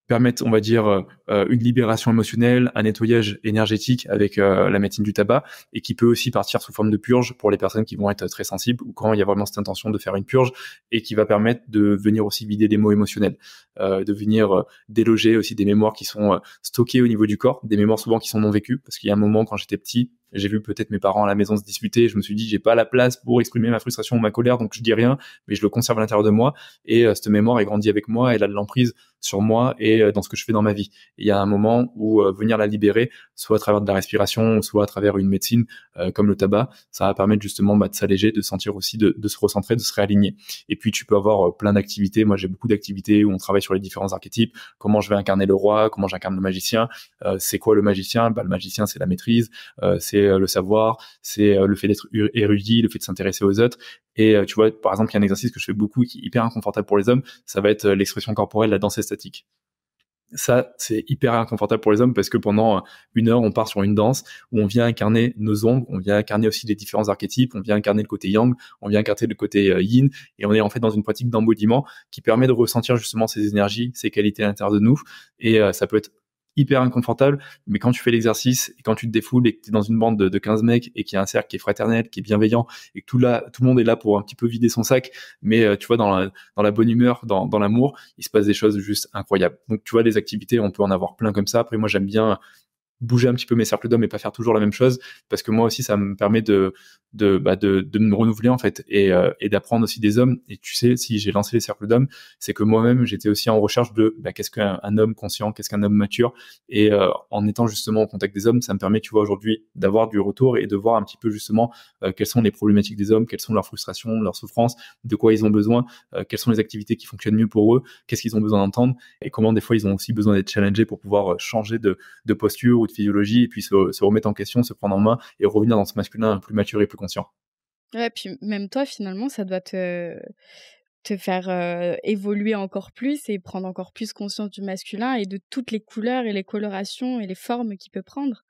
permettre, on va dire, euh, euh, une libération émotionnelle, un nettoyage énergétique avec euh, la médecine du tabac, et qui peut aussi partir sous forme de purge pour les personnes qui vont être très sensibles ou quand il y a vraiment cette intention de faire une purge, et qui va permettre de venir aussi vider des mots émotionnels, de venir déloger aussi des mémoires qui sont stockées au niveau du corps, des mémoires souvent qui sont non vécues, parce qu'il y a un moment quand j'étais petit, j'ai vu peut-être mes parents à la maison se disputer. Je me suis dit, j'ai pas la place pour exprimer ma frustration ou ma colère, donc je dis rien, mais je le conserve à l'intérieur de moi. Et cette mémoire est grandie avec moi. Elle a de l'emprise sur moi et euh, dans ce que je fais dans ma vie. Il y a un moment où euh, venir la libérer, soit à travers de la respiration, soit à travers une médecine euh, comme le tabac, ça va permettre justement bah, de s'alléger, de sentir aussi, de, de, se recentrer, de se réaligner. Et puis tu peux avoir plein d'activités. Moi, j'ai beaucoup d'activités où on travaille sur les différents archétypes. Comment je vais incarner le roi, comment j'incarne le magicien? c'est quoi le magicien? Bah, Le magicien, c'est la maîtrise, c'est le savoir, c'est le fait d'être érudit, le fait de s'intéresser aux autres. Et tu vois, par exemple, il y a un exercice que je fais beaucoup qui est hyper inconfortable pour les hommes, ça va être l'expression corporelle, la danse statique. Ça, c'est hyper inconfortable pour les hommes parce que pendant une heure, on part sur une danse où on vient incarner nos ombres, on vient incarner aussi les différents archétypes, on vient incarner le côté yang, on vient incarner le côté euh, yin, et on est en fait dans une pratique d'embodiment qui permet de ressentir justement ces énergies, ces qualités à l'intérieur de nous. Et euh, ça peut être hyper inconfortable, mais quand tu fais l'exercice et quand tu te défoules et que tu es dans une bande de, de 15 mecs et qu'il y a un cercle qui est fraternel, qui est bienveillant et que tout là, tout le monde est là pour un petit peu vider son sac, mais euh, tu vois dans la, dans la bonne humeur, dans, dans l'amour, il se passe des choses juste incroyables. Donc tu vois les activités, on peut en avoir plein comme ça. Après moi j'aime bien bouger un petit peu mes cercles d'hommes et pas faire toujours la même chose parce que moi aussi ça me permet de de bah de, de me renouveler en fait et, euh, et d'apprendre aussi des hommes. Et tu sais si j'ai lancé les cercles d'hommes c'est que moi-même j'étais aussi en recherche de bah, qu'est-ce qu'un homme conscient qu'est-ce qu'un homme mature. Et euh, en étant justement en contact des hommes ça me permet tu vois aujourd'hui d'avoir du retour et de voir un petit peu justement euh, quelles sont les problématiques des hommes quelles sont leurs frustrations leurs souffrances de quoi ils ont besoin quelles sont les activités qui fonctionnent mieux pour eux qu'est-ce qu'ils ont besoin d'entendre. Et comment des fois ils ont aussi besoin d'être challengés pour pouvoir changer de, de posture de physiologie et puis se, remettre en question, se prendre en main et revenir dans ce masculin plus mature et plus conscient. Ouais, puis même toi, finalement, ça doit te, te faire euh, évoluer encore plus et prendre encore plus conscience du masculin et de toutes les couleurs et les colorations et les formes qu'il peut prendre.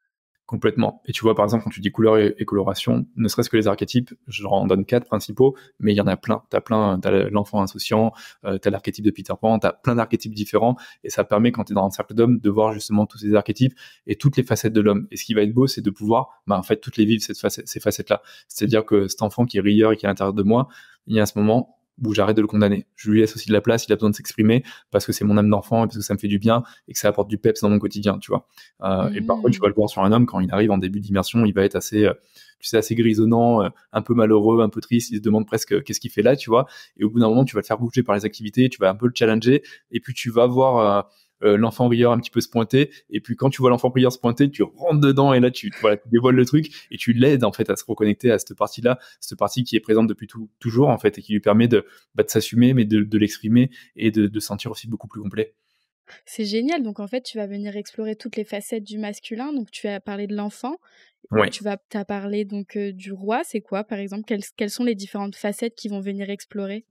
Complètement. Et tu vois, par exemple, quand tu dis couleur et, coloration, ne serait-ce que les archétypes, je en donne quatre principaux, mais il y en a plein. T'as plein, t'as l'enfant insouciant, euh, t'as l'archétype de Peter Pan, t'as plein d'archétypes différents, et ça permet, quand tu es dans un cercle d'hommes, de voir justement tous ces archétypes et toutes les facettes de l'homme. Et ce qui va être beau, c'est de pouvoir, bah, en fait, toutes les vivre, cette ces facettes-là. C'est-à-dire que cet enfant qui est rieur et qui est à l'intérieur de moi, il y a à ce moment, où j'arrête de le condamner. Je lui laisse aussi de la place, il a besoin de s'exprimer parce que c'est mon âme d'enfant et parce que ça me fait du bien et que ça apporte du peps dans mon quotidien, tu vois. Euh, Et parfois, tu vas le voir sur un homme quand il arrive en début d'immersion, il va être assez, euh, tu sais, assez grisonnant, euh, un peu malheureux, un peu triste. Il se demande presque euh, qu'est-ce qu'il fait là, tu vois. Et au bout d'un moment, tu vas le faire bouger par les activités, tu vas un peu le challenger et puis tu vas voir euh, l'enfant rieur un petit peu se pointer et puis quand tu vois l'enfant prieur se pointer tu rentres dedans et là tu voilà tu dévoiles le truc et tu l'aides en fait à se reconnecter à cette partie là cette partie qui est présente depuis tout, toujours en fait et qui lui permet de bah, de s'assumer mais de, de l'exprimer et de, de sentir aussi beaucoup plus complet c'est génial. Donc en fait, tu vas venir explorer toutes les facettes du masculin. Donc tu as parlé de l'enfant. Tu vas as parlé donc euh, du roi. C'est quoi, par exemple? Quelles, quelles, sont les différentes facettes qui vont venir explorer?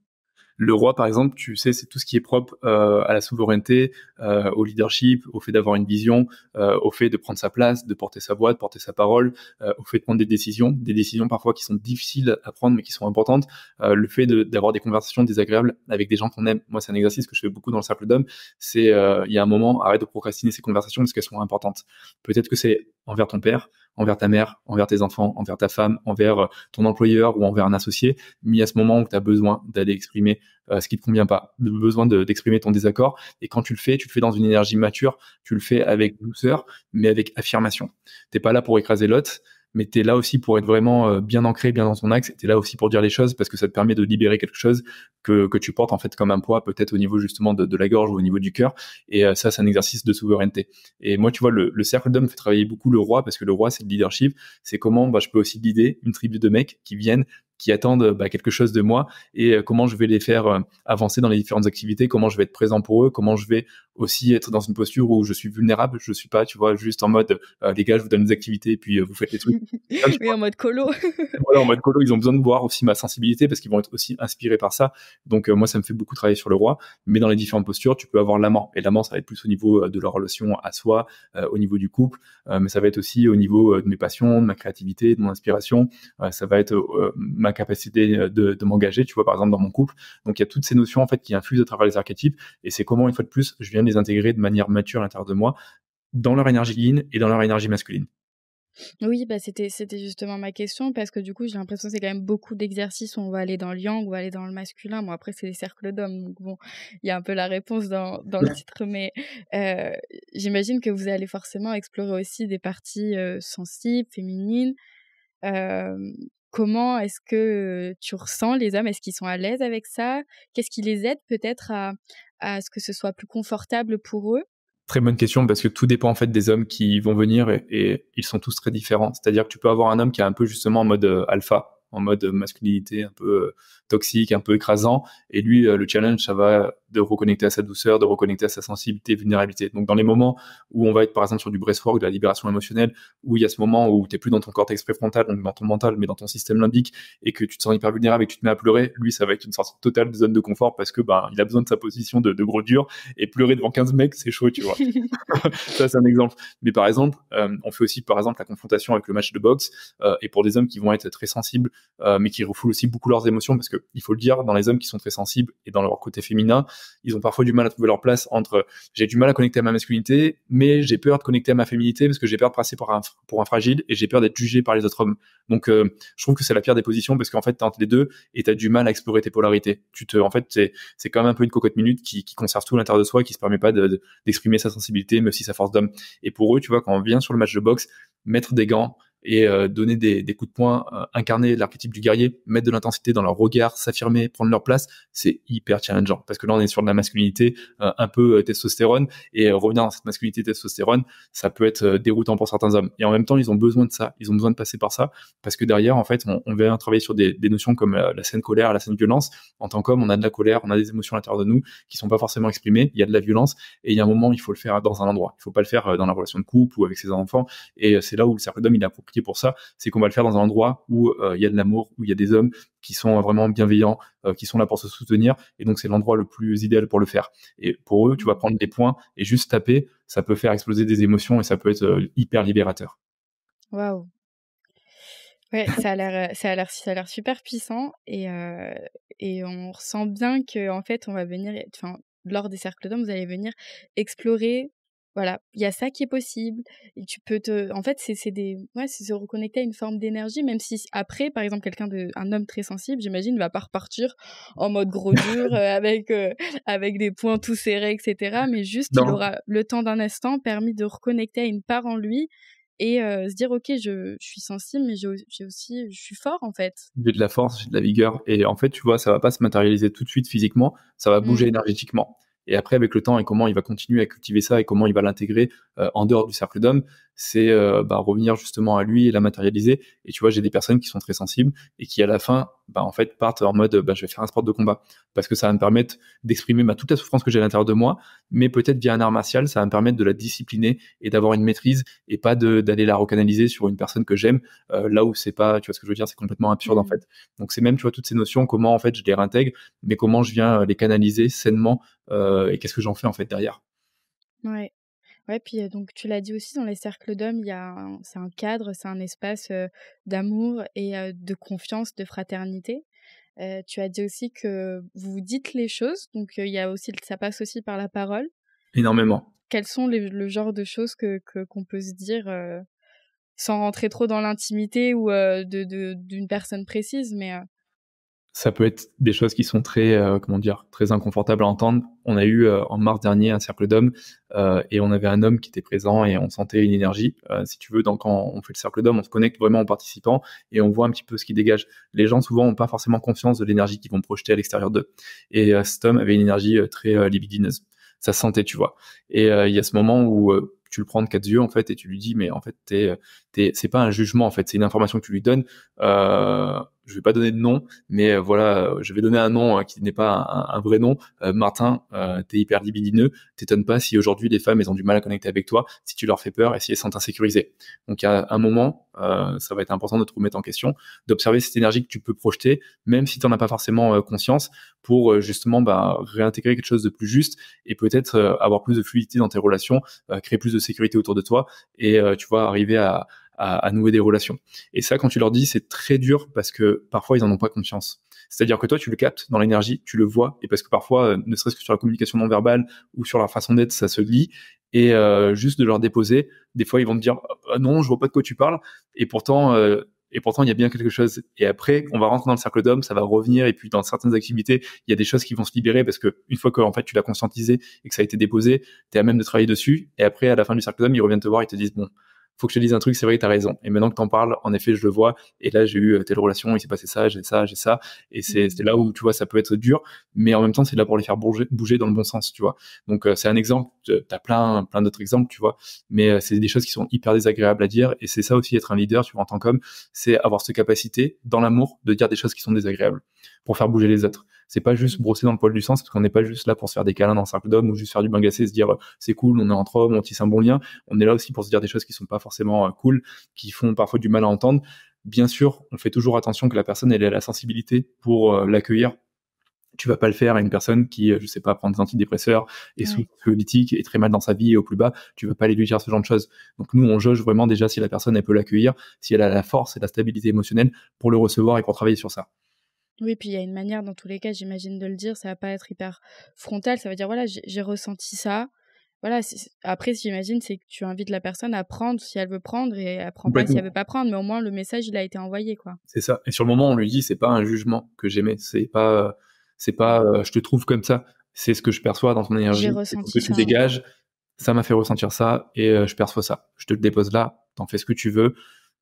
Le roi, par exemple, tu sais, c'est tout ce qui est propre euh, à la souveraineté, euh, au leadership, au fait d'avoir une vision, euh, au fait de prendre sa place, de porter sa voix, de porter sa parole, au fait de prendre des décisions, des décisions parfois qui sont difficiles à prendre mais qui sont importantes, le fait d'avoir des conversations désagréables avec des gens qu'on aime. Moi, c'est un exercice que je fais beaucoup dans le cercle d'hommes. C'est, il y a un moment, arrête de procrastiner ces conversations parce qu'elles sont importantes. Peut-être que c'est envers ton père, envers ta mère, envers tes enfants, envers ta femme, envers euh, ton employeur ou envers un associé, mais à ce moment où tu as besoin d'aller exprimer euh, ce qui te convient pas, besoin d'exprimer ton désaccord. Et quand tu le fais, tu le fais dans une énergie mature, tu le fais avec douceur, mais avec affirmation. T'es pas là pour écraser l'autre, mais tu es là aussi pour être vraiment euh, bien ancré, bien dans ton axe, tu es là aussi pour dire les choses parce que ça te permet de libérer quelque chose que, que tu portes en fait comme un poids peut-être au niveau justement de, de, la gorge ou au niveau du cœur et euh, ça c'est un exercice de souveraineté. Et moi tu vois le, le cercle d'hommes fait travailler beaucoup le roi parce que le roi c'est le leadership, c'est comment bah, je peux aussi guider une tribu de mecs qui viennent qui attendent bah, quelque chose de moi et euh, comment je vais les faire euh, avancer dans les différentes activités, comment je vais être présent pour eux, comment je vais aussi être dans une posture où je suis vulnérable, je suis pas, tu vois, juste en mode euh, les gars, je vous donne des activités et puis vous faites les trucs. *laughs* oui, en mode colo. voilà, en mode colo, ils ont besoin de voir aussi ma sensibilité parce qu'ils vont être aussi inspirés par ça. Donc moi, ça me fait beaucoup travailler sur le roi, mais dans les différentes postures, tu peux avoir l'amant et l'amant, ça va être plus au niveau de leur relation à soi, au niveau du couple, mais ça va être aussi au niveau de mes passions, de ma créativité, de mon inspiration, ça va être ma capacité euh, de, m'engager, tu vois, par exemple, dans mon couple. Donc, il y a toutes ces notions, en fait, qui infusent à travers les archétypes. Et c'est comment, une fois de plus, je viens de les intégrer de manière mature à l'intérieur de moi, dans leur énergie yin et dans leur énergie masculine. Oui, bah c'était c'était justement ma question parce que du coup j'ai l'impression que c'est quand même beaucoup d'exercices où on va aller dans le yang, ou aller dans le masculin. Bon après c'est les cercles d'hommes donc bon il y a un peu la réponse dans le titre mais euh, j'imagine que vous allez forcément explorer aussi des parties euh, sensibles, féminines. Comment est-ce que tu ressens les hommes? Est-ce qu'ils sont à l'aise avec ça? Qu'est-ce qui les aide peut-être à, ce que ce soit plus confortable pour eux? Très bonne question parce que tout dépend en fait des hommes qui vont venir et ils sont tous très différents. C'est-à-dire que tu peux avoir un homme qui est un peu justement en mode alpha, en mode masculinité un peu toxique, un peu écrasant. Et lui, le challenge, ça va de reconnecter à sa douceur, de reconnecter à sa sensibilité, vulnérabilité. Donc dans les moments où on va être par exemple sur du breathwork, de la libération émotionnelle, où il y a ce moment où tu n'es plus dans ton cortex préfrontal, donc dans ton mental, mais dans ton système limbique, et que tu te sens hyper vulnérable et que tu te mets à pleurer, lui, ça va être une sorte totale de zone de confort parce que ben il a besoin de sa position de, gros dur et pleurer devant 15 mecs, c'est chaud, tu vois. *laughs* *laughs* ça, c'est un exemple. Mais par exemple, euh, on fait aussi par exemple la confrontation avec le match de boxe, euh, et pour des hommes qui vont être très sensibles, euh, mais qui refoulent aussi beaucoup leurs émotions parce que il faut le dire, dans les hommes qui sont très sensibles et dans leur côté féminin, ils ont parfois du mal à trouver leur place entre j'ai du mal à connecter à ma masculinité, mais j'ai peur de connecter à ma féminité parce que j'ai peur de passer pour un, pour un fragile et j'ai peur d'être jugé par les autres hommes. Donc, euh, je trouve que c'est la pire des positions parce qu'en fait, t'es entre les deux et t'as du mal à explorer tes polarités. Tu te, en fait, c'est, quand même un peu une cocotte minute qui, conserve tout l'intérieur de soi, qui se permet pas de, d'exprimer sa sensibilité, mais aussi sa force d'homme. Et pour eux, tu vois, quand on vient sur le match de boxe, mettre des gants, et euh, donner des, des, coups de poing, euh, incarner l'archétype du guerrier, mettre de l'intensité dans leur regard, s'affirmer, prendre leur place, c'est hyper challengeant. Parce que là, on est sur de la masculinité euh, un peu testostérone, et revenir dans cette masculinité testostérone, ça peut être déroutant pour certains hommes. Et en même temps, ils ont besoin de ça, ils ont besoin de passer par ça, parce que derrière, en fait, on, on vient travailler sur des, des notions comme la, scène colère, la scène violence. En tant qu'homme, on a de la colère, on a des émotions à l'intérieur de nous qui sont pas forcément exprimées, il y a de la violence, et il y a un moment, il faut le faire dans un endroit. Il faut pas le faire dans la relation de couple ou avec ses enfants, et c'est là où le cercle d'homme, il est approprié pour ça, c'est qu'on va le faire dans un endroit où euh, il y a de l'amour, où il y a des hommes qui sont vraiment bienveillants, euh, qui sont là pour se soutenir. Et donc, c'est l'endroit le plus idéal pour le faire. Et pour eux, tu vas prendre des points et juste taper, ça peut faire exploser des émotions et ça peut être euh, hyper libérateur. Waouh. Ouais, ça a l'air, ça a l'air, ça a l'air super puissant et et on ressent bien que en fait, on va venir, enfin, lors des cercles d'hommes, vous allez venir explorer voilà, il y a ça qui est possible. Et tu peux te, en fait, c'est des, ouais, c'est se reconnecter à une forme d'énergie, même si après, par exemple, quelqu'un de, un homme très sensible, j'imagine, va pas repartir en mode gros dur *laughs* euh, avec euh, avec des points tout serrés, etc. Mais juste, il aura le temps d'un instant permis de reconnecter à une part en lui et euh, se dire ok je, je suis sensible mais j'ai aussi je suis fort en fait j'ai de la force j'ai de la vigueur et en fait tu vois ça va pas se matérialiser tout de suite physiquement ça va bouger mmh. énergétiquement et après, avec le temps et comment il va continuer à cultiver ça et comment il va l'intégrer euh, en dehors du cercle d'hommes, c'est euh, bah, revenir justement à lui et la matérialiser. Et tu vois, j'ai des personnes qui sont très sensibles et qui à la fin, bah, en fait, partent en mode, bah, je vais faire un sport de combat parce que ça va me permettre d'exprimer bah, toute la souffrance que j'ai à l'intérieur de moi, mais peut-être via un art martial, ça va me permettre de la discipliner et d'avoir une maîtrise et pas d'aller la recanaliser sur une personne que j'aime euh, là où c'est pas, tu vois ce que je veux dire, c'est complètement absurde en mmh. fait. Donc c'est même, tu vois, toutes ces notions, comment en fait je les réintègre, mais comment je viens les canaliser sainement euh, et qu'est-ce que j'en fais en fait derrière. Ouais. Ouais, puis donc tu l'as dit aussi dans les cercles d'hommes, il y a c'est un cadre, c'est un espace d'amour et de confiance, de fraternité. tu as dit aussi que vous dites les choses, donc il y a aussi ça passe aussi par la parole. Énormément. Quels sont les, le genre de choses que qu'on peut se dire sans rentrer trop dans l'intimité ou de d'une personne précise, mais ça peut être des choses qui sont très, euh, comment dire, très inconfortables à entendre. On a eu euh, en mars dernier un cercle d'hommes euh, et on avait un homme qui était présent et on sentait une énergie. si tu veux, donc quand on fait le cercle d'hommes, on se connecte vraiment en participant et on voit un petit peu ce qui dégage. Les gens souvent n'ont pas forcément confiance de l'énergie qu'ils vont projeter à l'extérieur d'eux. Et cet homme avait une énergie très libidineuse. Ça se sentait, tu vois. Et il y a ce moment où tu le prends de quatre yeux en fait et tu lui dis mais en fait t'es, t'es, c'est pas un jugement en fait, c'est une information que tu lui donnes. Euh, je vais pas donner de nom, mais euh, voilà, je vais donner un nom hein, qui n'est pas un, vrai nom. Euh, Martin, euh, t'es hyper libidineux. T'étonnes pas si aujourd'hui les femmes elles ont du mal à connecter avec toi, si tu leur fais peur et si elles sont insécurisées. Donc à un moment, euh, ça va être important de te remettre en question, d'observer cette énergie que tu peux projeter, même si tu n'en as pas forcément conscience, pour justement bah, réintégrer quelque chose de plus juste et peut-être avoir plus de fluidité dans tes relations, créer plus de sécurité autour de toi et tu vois arriver à à, nouer des relations. Et ça, quand tu leur dis, c'est très dur parce que parfois ils en ont pas conscience. C'est-à-dire que toi, tu le captes dans l'énergie, tu le vois, et parce que parfois, euh, ne serait-ce que sur la communication non verbale ou sur leur façon d'être, ça se lit. Et euh, juste de leur déposer, des fois, ils vont te dire ah non, je vois pas de quoi tu parles, et pourtant. Euh, et pourtant, il y a bien quelque chose. Et après, on va rentrer dans le cercle d'hommes, ça va revenir. Et puis, dans certaines activités, il y a des choses qui vont se libérer parce que une fois que en fait tu l'as conscientisé et que ça a été déposé, tu es à même de travailler dessus. Et après, à la fin du cercle d'hommes, ils reviennent te voir, ils te disent bon, faut que je te dise un truc, c'est vrai, tu as raison. Et maintenant que t'en parles, en effet, je le vois. Et là, j'ai eu euh, telle relation, il s'est passé ça, j'ai ça, j'ai ça. Et c'est mmh. là où, tu vois, ça peut être dur, mais en même temps, c'est là pour les faire bouger, bouger dans le bon sens, tu vois. Donc, euh, c'est un exemple. T'as plein, plein d'autres exemples, tu vois. Mais euh, c'est des choses qui sont hyper désagréables à dire. Et c'est ça aussi, être un leader, tu vois, en tant qu'homme, c'est avoir cette capacité, dans l'amour, de dire des choses qui sont désagréables pour faire bouger les autres. C'est pas juste brosser dans le poil du sens, parce qu'on n'est pas juste là pour se faire des câlins dans un cercle d'hommes ou juste faire du bain glacé et se dire c'est cool, on est entre hommes, on tisse un bon lien. On est là aussi pour se dire des choses qui sont pas forcément euh, cool, qui font parfois du mal à entendre. Bien sûr, on fait toujours attention que la personne elle ait la sensibilité pour euh, l'accueillir. Tu vas pas le faire à une personne qui, euh, je sais pas, prend des antidépresseurs et sous politique est très mal dans sa vie et au plus bas. Tu vas pas aller lui dire ce genre de choses. Donc nous, on jauge vraiment déjà si la personne elle peut l'accueillir, si elle a la force et la stabilité émotionnelle pour le recevoir et pour travailler sur ça. Oui, puis il y a une manière, dans tous les cas, j'imagine, de le dire. Ça va pas être hyper frontal. Ça veut dire, voilà, j'ai ressenti ça. Voilà, après, j'imagine, c'est que tu invites la personne à prendre si elle veut prendre et à prendre pas si elle veut pas prendre. Mais au moins, le message, il a été envoyé, quoi. C'est ça. Et sur le moment, on lui dit, c'est pas un jugement que j'aimais. C'est pas, c'est pas, euh, je te trouve comme ça. C'est ce que je perçois dans ton énergie. C'est ce que tu dégages. Ça m'a fait ressentir ça et euh, je perçois ça. Je te le dépose là. T'en fais ce que tu veux.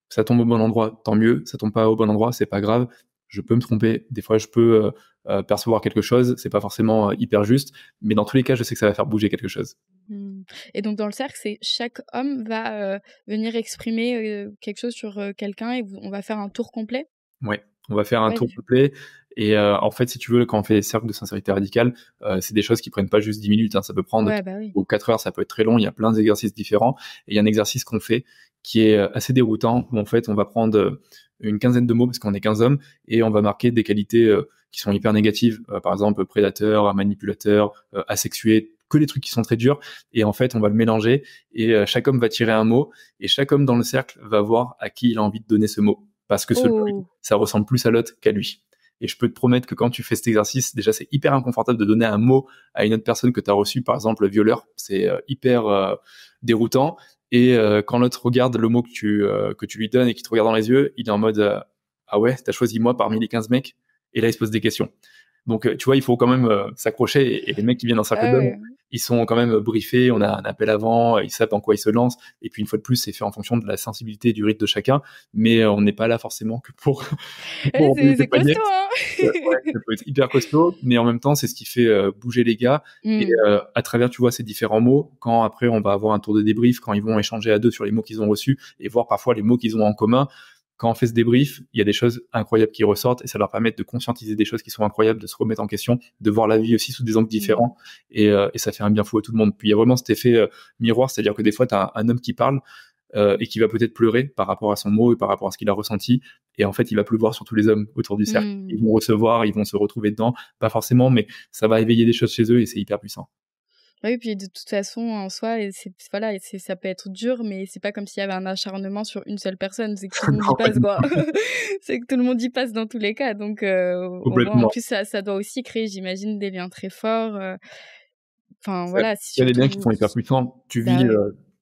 Ça tombe au bon endroit, tant mieux. Ça tombe pas au bon endroit, c'est pas grave je peux me tromper. Des fois, je peux euh, euh, percevoir quelque chose. C'est pas forcément euh, hyper juste, mais dans tous les cas, je sais que ça va faire bouger quelque chose. Mmh. Et donc dans le cercle, c'est chaque homme va venir exprimer quelque chose sur quelqu'un et on va faire un tour complet? Oui, on va faire un tour complet. Et en fait, si tu veux, quand on fait des cercles de sincérité radicale, c'est des choses qui prennent pas juste 10 minutes. Hein. ça peut prendre bah ou 4 heures, ça peut être très long. Il y a plein d'exercices différents. Et il y a un exercice qu'on fait qui est assez déroutant où en fait, on va prendre une quinzaine de mots parce qu'on est 15 hommes et on va marquer des qualités euh, qui sont hyper négatives, euh, par exemple prédateur, manipulateur, euh, asexué, que les trucs qui sont très durs et en fait on va le mélanger et chaque homme va tirer un mot et chaque homme dans le cercle va voir à qui il a envie de donner ce mot parce que celui oh. ça ressemble plus à l'autre qu'à lui. Et je peux te promettre que quand tu fais cet exercice, déjà c'est hyper inconfortable de donner un mot à une autre personne que tu as reçu, par exemple le violeur, c'est hyper déroutant. Et euh, quand l'autre regarde le mot que tu, euh, que tu lui donnes et qu'il te regarde dans les yeux, il est en mode euh, Ah ouais, t'as choisi moi parmi les 15 mecs? Et là, il se pose des questions. Donc, tu vois, il faut quand même s'accrocher. Et, les mecs qui viennent dans cercle ah, ils sont quand même briefés. On a un appel avant, ils savent en quoi ils se lancent. Et puis, une fois de plus, c'est fait en fonction de la sensibilité du rythme de chacun. Mais on n'est pas là forcément que pour. *laughs* c'est costaud, hein *laughs* ça peut être hyper costaud, mais en même temps, c'est ce qui fait euh, bouger les gars. Et mm. euh, à travers, tu vois, ces différents mots, quand après on va avoir un tour de débrief, quand ils vont échanger à deux sur les mots qu'ils ont reçus et voir parfois les mots qu'ils ont en commun, quand on fait ce débrief, il y a des choses incroyables qui ressortent et ça leur permet de conscientiser des choses qui sont incroyables, de se remettre en question, de voir la vie aussi sous des angles mm. différents et, euh, et ça fait un bien fou à tout le monde. Puis il y a vraiment cet effet miroir, c'est-à-dire que des fois, tu as un, homme qui parle, euh, et qui va peut-être pleurer par rapport à son mot et par rapport à ce qu'il a ressenti. Et en fait, il va pleuvoir sur tous les hommes autour du cercle. Hmm. Ils vont recevoir, ils vont se retrouver dedans, pas forcément, mais ça va éveiller des choses chez eux et c'est hyper puissant. Oui, puis de toute façon, en soi, c'est, voilà, c'est, ça peut être dur, mais c'est pas comme s'il y avait un acharnement sur une seule personne. C'est que tout le *laughs* monde y passe, quoi. *laughs* c'est que tout le monde y passe dans tous les cas. Donc, euh, en plus, ça, ça doit aussi créer, j'imagine, des liens très forts. Euh. Enfin, voilà. Il y a des liens qui sont hyper puissants. Tu bah vis,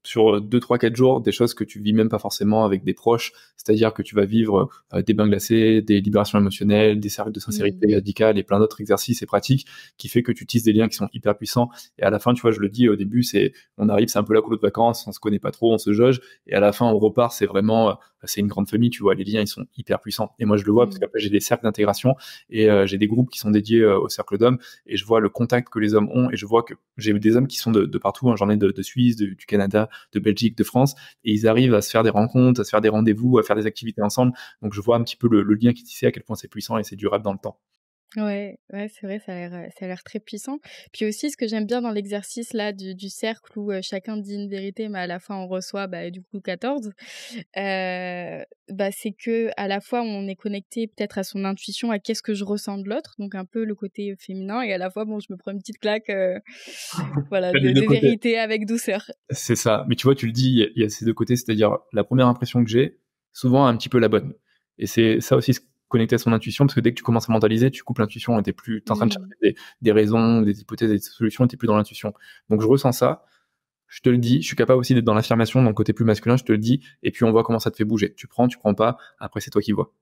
sur 2, 3, 4 jours des choses que tu vis même pas forcément avec des proches, c'est-à-dire que tu vas vivre euh, des bains glacés, des libérations émotionnelles, des cercles de sincérité mmh. radicale et plein d'autres exercices et pratiques qui fait que tu tisses des liens qui sont hyper puissants. Et à la fin, tu vois, je le dis au début, c'est on arrive, c'est un peu la couleur de vacances, on se connaît pas trop, on se jauge, et à la fin, on repart, c'est vraiment, euh, c'est une grande famille, tu vois, les liens, ils sont hyper puissants. Et moi, je le vois parce mmh. qu'après, j'ai des cercles d'intégration et euh, j'ai des groupes qui sont dédiés au cercle d'hommes et je vois le contact que les hommes ont et je vois que j'ai des hommes qui sont de, partout, hein. j'en ai de, Suisse, du Canada, de Belgique, de France, et ils arrivent à se faire des rencontres, à se faire des rendez-vous, à faire des activités ensemble. Donc je vois un petit peu le, lien qui tissé, à quel point c'est puissant et c'est durable dans le temps. Ouais, ouais, c'est vrai, ça a l'air, ça a l'air très puissant. Puis aussi, ce que j'aime bien dans l'exercice là du, du cercle où chacun dit une vérité, mais à la fin on reçoit bah, du coup 14, euh, bah, c'est que à la fois on est connecté peut-être à son intuition, à qu'est-ce que je ressens de l'autre, donc un peu le côté féminin, et à la fois bon, je me prends une petite claque, *laughs* voilà, de, vérité avec douceur. C'est ça. Mais tu vois, tu le dis, il y a ces deux côtés, c'est-à-dire la première impression que j'ai, souvent un petit peu la bonne. Et c'est ça aussi connecter à son intuition, parce que dès que tu commences à mentaliser, tu coupes l'intuition et t'es plus, es en train de chercher des, raisons, des hypothèses, des solutions, et t'es plus dans l'intuition. Donc je ressens ça, je te le dis, je suis capable aussi d'être dans l'affirmation, dans le côté plus masculin, je te le dis, et puis on voit comment ça te fait bouger. Tu prends, tu prends pas, après c'est toi qui vois.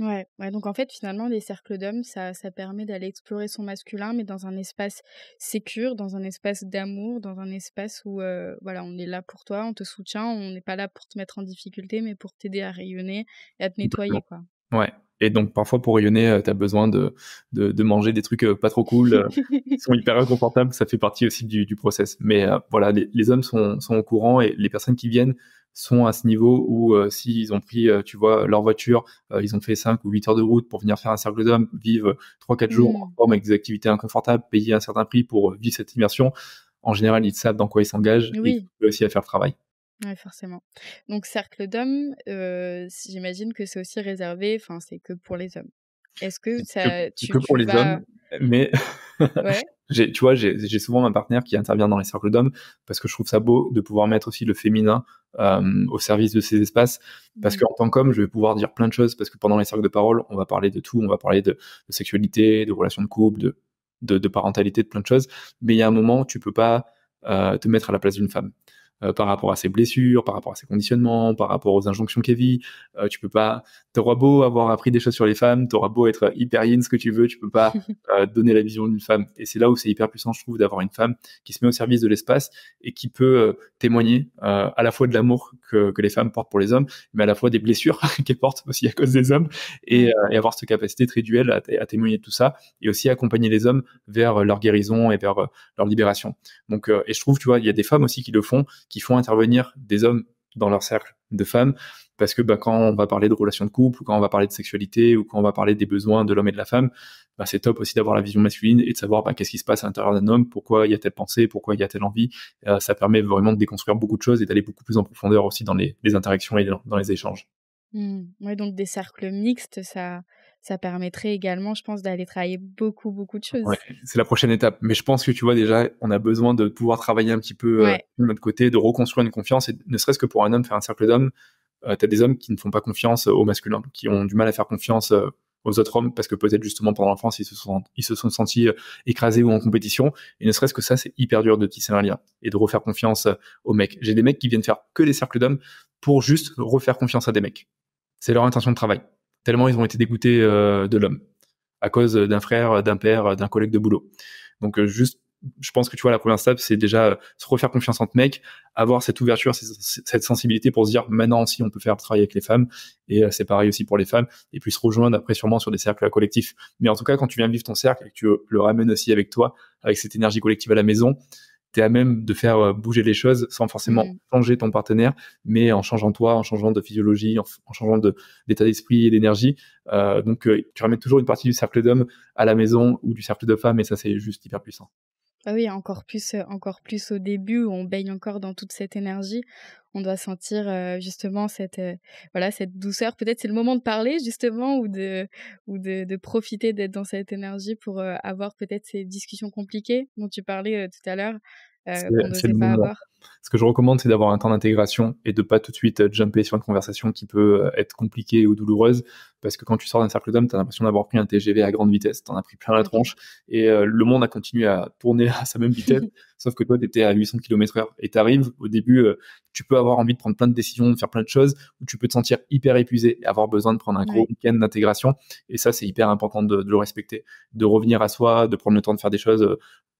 Ouais, ouais, donc en fait, finalement, les cercles d'hommes, ça, ça permet d'aller explorer son masculin, mais dans un espace sécure, dans un espace d'amour, dans un espace où, euh, voilà, on est là pour toi, on te soutient, on n'est pas là pour te mettre en difficulté, mais pour t'aider à rayonner et à te nettoyer, quoi. Ouais, et donc parfois pour rayonner, euh, tu as besoin de, de, de, manger des trucs euh, pas trop cool, euh, *laughs* qui sont hyper inconfortables, ça fait partie aussi du, du process. Mais voilà, les, les, hommes sont, sont au courant et les personnes qui viennent sont à ce niveau où s'ils ont pris, tu vois, leur voiture, ils ont fait 5 ou 8 heures de route pour venir faire un cercle d'hommes, vivre 3-4 jours en mmh. forme avec des activités inconfortables, payer un certain prix pour vivre cette immersion, en général, ils savent dans quoi ils s'engagent et ils aussi à faire le travail. Oui, forcément. Donc, cercle d'hommes, euh, j'imagine que c'est aussi réservé, enfin, c'est que pour les hommes. Est-ce que ça. Que, tu, que pour les hommes, mais. *laughs* Ouais. tu vois, j'ai souvent ma partenaire qui intervient dans les cercles d'hommes parce que je trouve ça beau de pouvoir mettre aussi le féminin euh, au service de ces espaces. Parce mmh. qu'en tant qu'homme, je vais pouvoir dire plein de choses parce que pendant les cercles de parole, on va parler de tout, on va parler de, de sexualité, de relations de couple, de, de, de, parentalité, de plein de choses. Mais il y a un moment, tu peux pas euh, te mettre à la place d'une femme. Euh, par rapport à ses blessures, par rapport à ses conditionnements, par rapport aux injonctions qu'elle vit. Euh, tu peux pas, t'auras beau avoir appris des choses sur les femmes, t'auras beau être hyper yin ce que tu veux, tu peux pas *laughs* euh, donner la vision d'une femme. Et c'est là où c'est hyper puissant, je trouve, d'avoir une femme qui se met au service de l'espace et qui peut témoigner à la fois de l'amour que, que, les femmes portent pour les hommes, mais à la fois des blessures *laughs* qu'elles portent aussi à cause des hommes et, et avoir cette capacité très duel à, à, témoigner de tout ça et aussi accompagner les hommes vers leur guérison et vers leur libération. Donc, et je trouve, tu vois, il y a des femmes aussi qui le font, qui font intervenir des hommes dans leur cercle de femmes parce que bah, quand on va parler de relations de couple ou quand on va parler de sexualité ou quand on va parler des besoins de l'homme et de la femme, bah, c'est top aussi d'avoir la vision masculine et de savoir bah, qu'est-ce qui se passe à l'intérieur d'un homme, pourquoi il y a telle pensée, pourquoi il y a telle envie. Euh, ça permet vraiment de déconstruire beaucoup de choses et d'aller beaucoup plus en profondeur aussi dans les, interactions et dans, les échanges. Mmh. Oui, donc des cercles mixtes, ça, ça permettrait également, je pense, d'aller travailler beaucoup, beaucoup de choses. Ouais, c'est la prochaine étape. Mais je pense que tu vois déjà, on a besoin de pouvoir travailler un petit peu euh, de notre côté, de reconstruire une confiance. Et ne serait-ce que pour un homme, faire un cercle d'hommes, euh, tu as des hommes qui ne font pas confiance au masculin, qui ont du mal à faire confiance euh, aux autres hommes parce que peut-être justement pendant l'enfance ils se sont ils se sont sentis écrasés ou en compétition et ne serait-ce que ça c'est hyper dur de tisser un lien et de refaire confiance aux mecs. J'ai des mecs qui viennent faire que des cercles d'hommes pour juste refaire confiance à des mecs. C'est leur intention de travail tellement ils ont été dégoûtés euh, de l'homme à cause d'un frère, d'un père, d'un collègue de boulot. Donc euh, juste je pense que tu vois la première step c'est déjà euh, se refaire confiance entre mecs, avoir cette ouverture, cette sensibilité pour se dire maintenant aussi on peut faire travailler avec les femmes et c'est pareil aussi pour les femmes et puis se rejoindre après sûrement sur des cercles collectifs. Mais en tout cas quand tu viens vivre ton cercle et que tu le ramènes aussi avec toi avec cette énergie collective à la maison, tu à même de faire euh, bouger les choses sans forcément mmh. changer ton partenaire, mais en changeant toi, en changeant de physiologie, en, changeant d'état d'esprit et d'énergie. Euh, donc, euh, tu ramènes toujours une partie du cercle d'hommes à la maison ou du cercle de femmes, et ça, c'est juste hyper puissant. Ah oui, encore plus, encore plus au début où on baigne encore dans toute cette énergie. On doit sentir justement cette, voilà, cette douceur. Peut-être c'est le moment de parler justement ou de, ou de, de profiter d'être dans cette énergie pour avoir peut-être ces discussions compliquées dont tu parlais tout à l'heure. Qu'on ne pas avoir ce que je recommande, c'est d'avoir un temps d'intégration et de pas tout de suite euh, jumper sur une conversation qui peut euh, être compliquée ou douloureuse. Parce que quand tu sors d'un cercle d'hommes, tu as l'impression d'avoir pris un TGV à grande vitesse, tu en as pris plein la tronche, et euh, le monde a continué à tourner à sa même vitesse, *laughs* sauf que toi, tu étais à 800 km heure. Et tu arrives, au début, tu peux avoir envie de prendre plein de décisions, de faire plein de choses, ou tu peux te sentir hyper épuisé et avoir besoin de prendre un gros week-end d'intégration. Et ça, c'est hyper important de, de, le respecter, de revenir à soi, de prendre le temps de faire des choses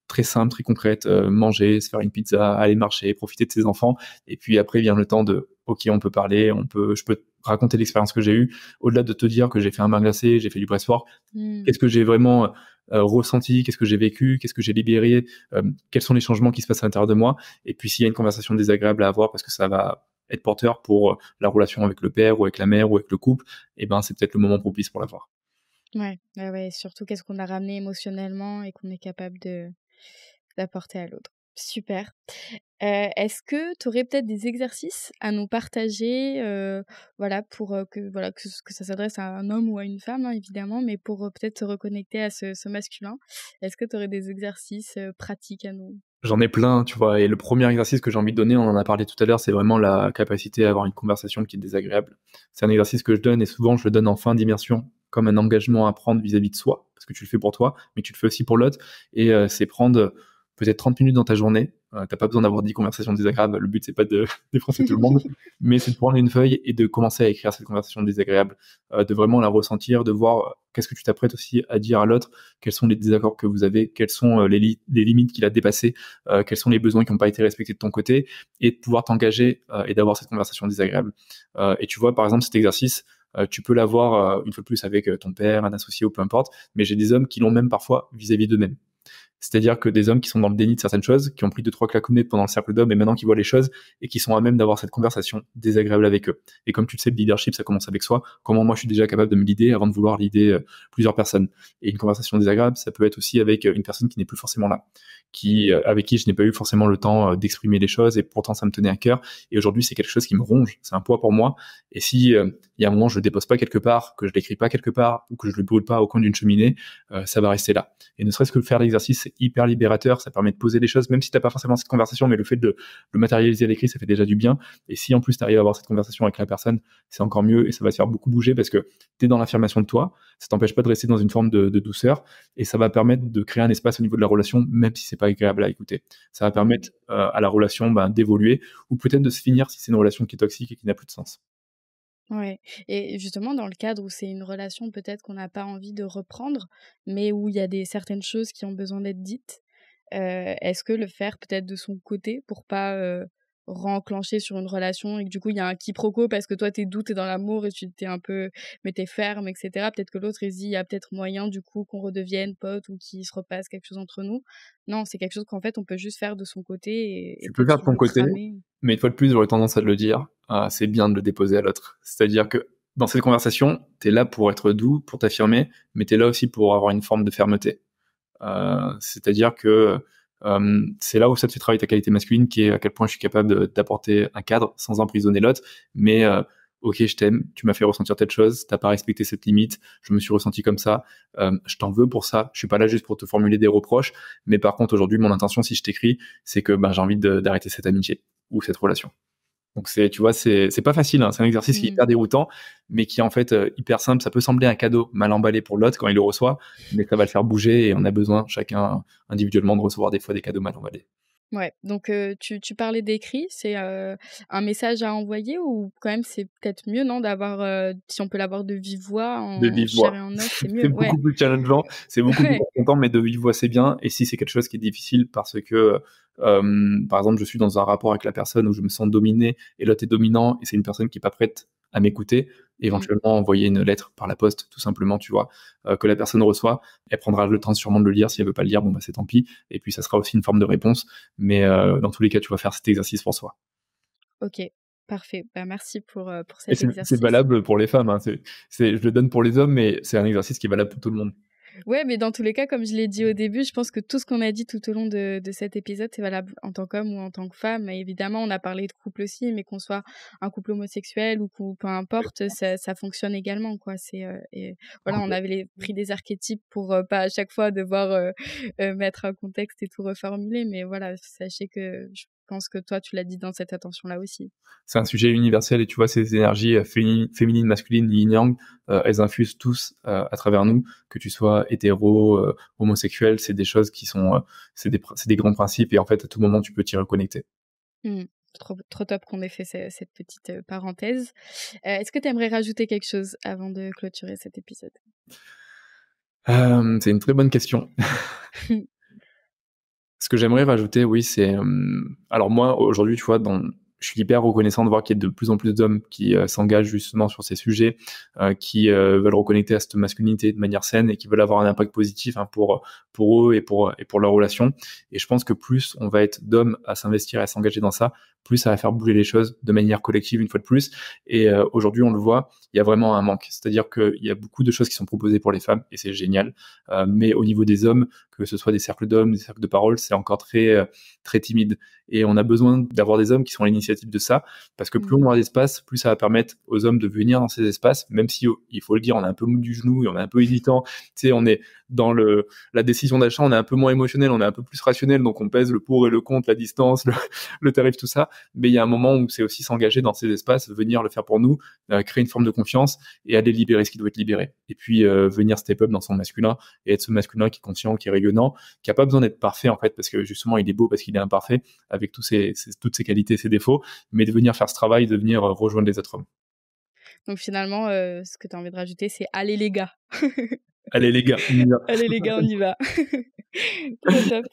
très simple, très concrète, euh, manger, se faire une pizza, aller marcher, profiter de ses enfants. Et puis après vient le temps de, ok, on peut parler, on peut, je peux raconter l'expérience que j'ai eue. Au-delà de te dire que j'ai fait un bain glacé, j'ai fait du press fort, hmm. qu'est-ce que j'ai vraiment euh, ressenti, qu'est-ce que j'ai vécu, qu'est-ce que j'ai libéré, euh, quels sont les changements qui se passent à l'intérieur de moi. Et puis s'il y a une conversation désagréable à avoir parce que ça va être porteur pour la relation avec le père ou avec la mère ou avec le couple, et eh ben c'est peut-être le moment propice pour l'avoir. Ouais, ouais, ouais, surtout qu'est-ce qu'on a ramené émotionnellement et qu'on est capable de, d'apporter à l'autre. Super. Est-ce que tu aurais peut-être des exercices à nous partager, voilà, pour que voilà que, que ça s'adresse à un homme ou à une femme, hein, évidemment, mais pour peut-être se reconnecter à ce, masculin. Est-ce que tu aurais des exercices pratiques à nous J'en ai plein, tu vois. Et le premier exercice que j'ai envie de donner, on en a parlé tout à l'heure, c'est vraiment la capacité à avoir une conversation qui est désagréable. C'est un exercice que je donne et souvent je le donne en fin d'immersion comme un engagement à prendre vis-à-vis de soi, parce que tu le fais pour toi, mais tu le fais aussi pour l'autre. Et c'est prendre peut-être 30 minutes dans ta journée. Euh, t'as pas besoin d'avoir 10 conversations désagréables. Le but, c'est pas de *laughs* défoncer tout le monde, *laughs* mais c'est de prendre une feuille et de commencer à écrire cette conversation désagréable, euh, de vraiment la ressentir, de voir euh, qu'est-ce que tu t'apprêtes aussi à dire à l'autre, quels sont les désaccords que vous avez, quelles sont euh, les, les, limites qu'il a dépassées, quels sont les besoins qui n'ont pas été respectés de ton côté, et de pouvoir t'engager et d'avoir cette conversation désagréable. et tu vois, par exemple, cet exercice, tu peux l'avoir une fois de plus avec ton père, un associé ou peu importe, mais j'ai des hommes qui l'ont même parfois vis-à-vis d'eux-mêmes. C'est-à-dire que des hommes qui sont dans le déni de certaines choses, qui ont pris deux trois claquonnets pendant le cercle d'hommes et maintenant qui voient les choses et qui sont à même d'avoir cette conversation désagréable avec eux. Et comme tu le sais, le leadership, ça commence avec soi. Comment moi je suis déjà capable de me leader avant de vouloir leader euh, plusieurs personnes. Et une conversation désagréable, ça peut être aussi avec euh, une personne qui n'est plus forcément là, qui euh, avec qui je n'ai pas eu forcément le temps d'exprimer les choses et pourtant ça me tenait à cœur. Et aujourd'hui, c'est quelque chose qui me ronge, c'est un poids pour moi. Et si il y a un moment je le dépose pas quelque part, que je l'écris pas quelque part ou que je le brûle pas au coin d'une cheminée, ça va rester là. Et ne serait-ce que faire l'exercice, hyper libérateur, ça permet de poser des choses, même si t'as pas forcément cette conversation, mais le fait de le matérialiser à l'écrit, ça fait déjà du bien. Et si en plus tu arrives à avoir cette conversation avec la personne, c'est encore mieux et ça va te faire beaucoup bouger parce que tu es dans l'affirmation de toi, ça t'empêche pas de rester dans une forme de, douceur et ça va permettre de créer un espace au niveau de la relation, même si c'est pas agréable à écouter. Ça va permettre euh, à la relation ben, d'évoluer ou peut-être de se finir si c'est une relation qui est toxique et qui n'a plus de sens. Et justement dans le cadre où c'est une relation peut-être qu'on n'a pas envie de reprendre, mais où il y a des certaines choses qui ont besoin d'être dites, est-ce que le faire peut-être de son côté pour pas, renclencher sur une relation et que du coup il y a un quiproquo parce que toi t'es doux, t'es dans l'amour et tu t'es un peu mais t'es ferme etc. Peut-être que l'autre il se dit il y a peut-être moyen du coup qu'on redevienne pote ou qu'il se repasse quelque chose entre nous. Non, c'est quelque chose qu'en fait on peut juste faire de son côté. Et, tu peux faire de ton côté, mais une fois de plus j'aurais tendance à le dire, ah, c'est bien de le déposer à l'autre. C'est-à-dire que dans cette conversation, t'es là pour être doux, pour t'affirmer, mais t'es là aussi pour avoir une forme de fermeté. Euh, c'est-à-dire que euh, c'est là où ça te fait travailler ta qualité masculine, qui est à quel point je suis capable d'apporter un cadre sans emprisonner l'autre, mais euh, ok, je t'aime, tu m'as fait ressentir telle chose, t'as pas respecté cette limite, je me suis ressenti comme ça, euh, je t'en veux pour ça, je suis pas là juste pour te formuler des reproches, mais par contre aujourd'hui mon intention si je t'écris, c'est que ben, j'ai envie d'arrêter cette amitié ou cette relation. Donc c'est, tu vois, c'est, c'est pas facile. Hein. C'est un exercice qui est hyper mmh. déroutant, mais qui est en fait euh, hyper simple. Ça peut sembler un cadeau mal emballé pour l'autre quand il le reçoit, mais ça va le faire bouger et on a besoin chacun individuellement de recevoir des fois des cadeaux mal emballés. Ouais, donc tu, tu parlais d'écrit, c'est un message à envoyer ou quand même c'est peut-être mieux, non, d'avoir, si on peut l'avoir de vive voix, en de vive voix. c'est *laughs* mieux. c'est beaucoup plus challengeant, c'est beaucoup *laughs* plus content, mais de vive voix c'est bien. Et si c'est quelque chose qui est difficile parce que, par exemple, je suis dans un rapport avec la personne où je me sens dominé et l'autre est dominant et c'est une personne qui est pas prête à m'écouter, éventuellement envoyer une lettre par la poste, tout simplement, tu vois, euh, que la personne reçoit. Elle prendra le temps sûrement de le lire. Si elle veut pas le lire, bon bah c'est tant pis. Et puis ça sera aussi une forme de réponse. Mais euh, dans tous les cas, tu vas faire cet exercice pour soi. Ok. Parfait, bah, merci pour, euh, pour cet exercice. C'est valable pour les femmes, hein. c'est, je le donne pour les hommes, mais c'est un exercice qui est valable pour tout le monde. Ouais, mais dans tous les cas, comme je l'ai dit au début, je pense que tout ce qu'on a dit tout au long de, de cet épisode, c'est valable en tant qu'homme ou en tant que femme. Et évidemment, on a parlé de couple aussi, mais qu'on soit un couple homosexuel ou peu importe, ça, ça fonctionne également, quoi. C'est euh, et voilà, on avait pris des archétypes pour euh, pas à chaque fois devoir euh, mettre un contexte et tout reformuler, mais voilà, sachez que je pense que toi, tu l'as dit dans cette attention-là aussi. C'est un sujet universel et tu vois, ces énergies euh, féminines, masculines, yin-yang, euh, elles infusent tous euh, à travers nous, que tu sois hétéro, homosexuel, c'est des choses qui sont, c'est des, des, grands principes et en fait, à tout moment, tu peux t'y reconnecter. Mmh. Trop, trop, top qu'on ait fait cette petite parenthèse. Est-ce que tu aimerais rajouter quelque chose avant de clôturer cet épisode? C'est une très bonne question. *laughs* Ce que j'aimerais rajouter, oui, c'est euh, alors moi aujourd'hui, tu vois, je suis hyper reconnaissant de voir qu'il y a de plus en plus d'hommes qui euh, s'engagent justement sur ces sujets, euh, qui veulent reconnecter à cette masculinité de manière saine et qui veulent avoir un impact positif hein, pour pour eux et pour et pour leur relation. Et je pense que plus on va être d'hommes à s'investir et à s'engager dans ça, plus ça va faire bouger les choses de manière collective une fois de plus. Et aujourd'hui, on le voit, il y a vraiment un manque. C'est-à-dire qu'il y a beaucoup de choses qui sont proposées pour les femmes et c'est génial. mais au niveau des hommes, que ce soit des cercles d'hommes, des cercles de parole, c'est encore très euh, très timide. Et on a besoin d'avoir des hommes qui sont à l'initiative de ça, parce que plus mmh. on aura d'espace, plus ça va permettre aux hommes de venir dans ces espaces, même si il faut le dire, on est un peu mou du genou et on est un peu hésitant. Tu sais, on est dans le la décision d'achat, on est un peu moins émotionnel, on est un peu plus rationnel, donc on pèse le pour et le contre, la distance, *laughs* le, tarif, tout ça. Mais il y a un moment où c'est aussi s'engager dans ces espaces, venir le faire pour nous, euh, créer une forme de confiance et aller libérer ce qui doit être libéré. Et puis euh, venir step up dans son masculin et être ce masculin qui est conscient, qui est qui a pas besoin d'être parfait en fait, parce que justement il est beau parce qu'il est imparfait, avec tous ses, toutes ses qualités, ses défauts, mais de venir faire ce travail, de venir euh, rejoindre les autres hommes. Donc finalement, euh, ce que tu as envie de rajouter, c'est allez les gars. *laughs* allez les gars, on y va. *laughs* allez les gars, on y va. *laughs* top.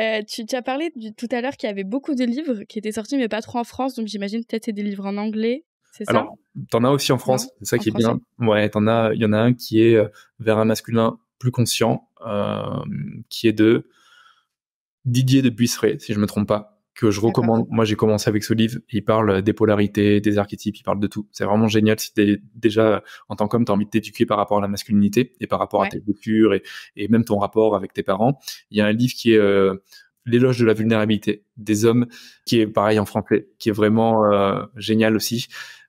Euh, tu, as parlé tout à l'heure qu'il y avait beaucoup de livres qui étaient sortis, mais pas trop en France, donc j'imagine peut-être c'est des livres en anglais. C'est ça? Alors, t'en as aussi en France, c'est ça qui est bien. Ouais, t'en as, il y en a un qui est vers un masculin plus conscient, qui est de Didier de Buisseret, si je me trompe pas, que je recommande. Moi, j'ai commencé avec ce livre. Il parle des polarités, des archétypes, il parle de tout. C'est vraiment génial si t'es déjà, en tant qu'homme, t'as envie de t'éduquer par rapport à la masculinité et par rapport à tes blessures et, et, même ton rapport avec tes parents. Il y a un livre qui est euh, L'éloge de la vulnérabilité des hommes, qui est pareil en français, qui est vraiment euh, génial aussi.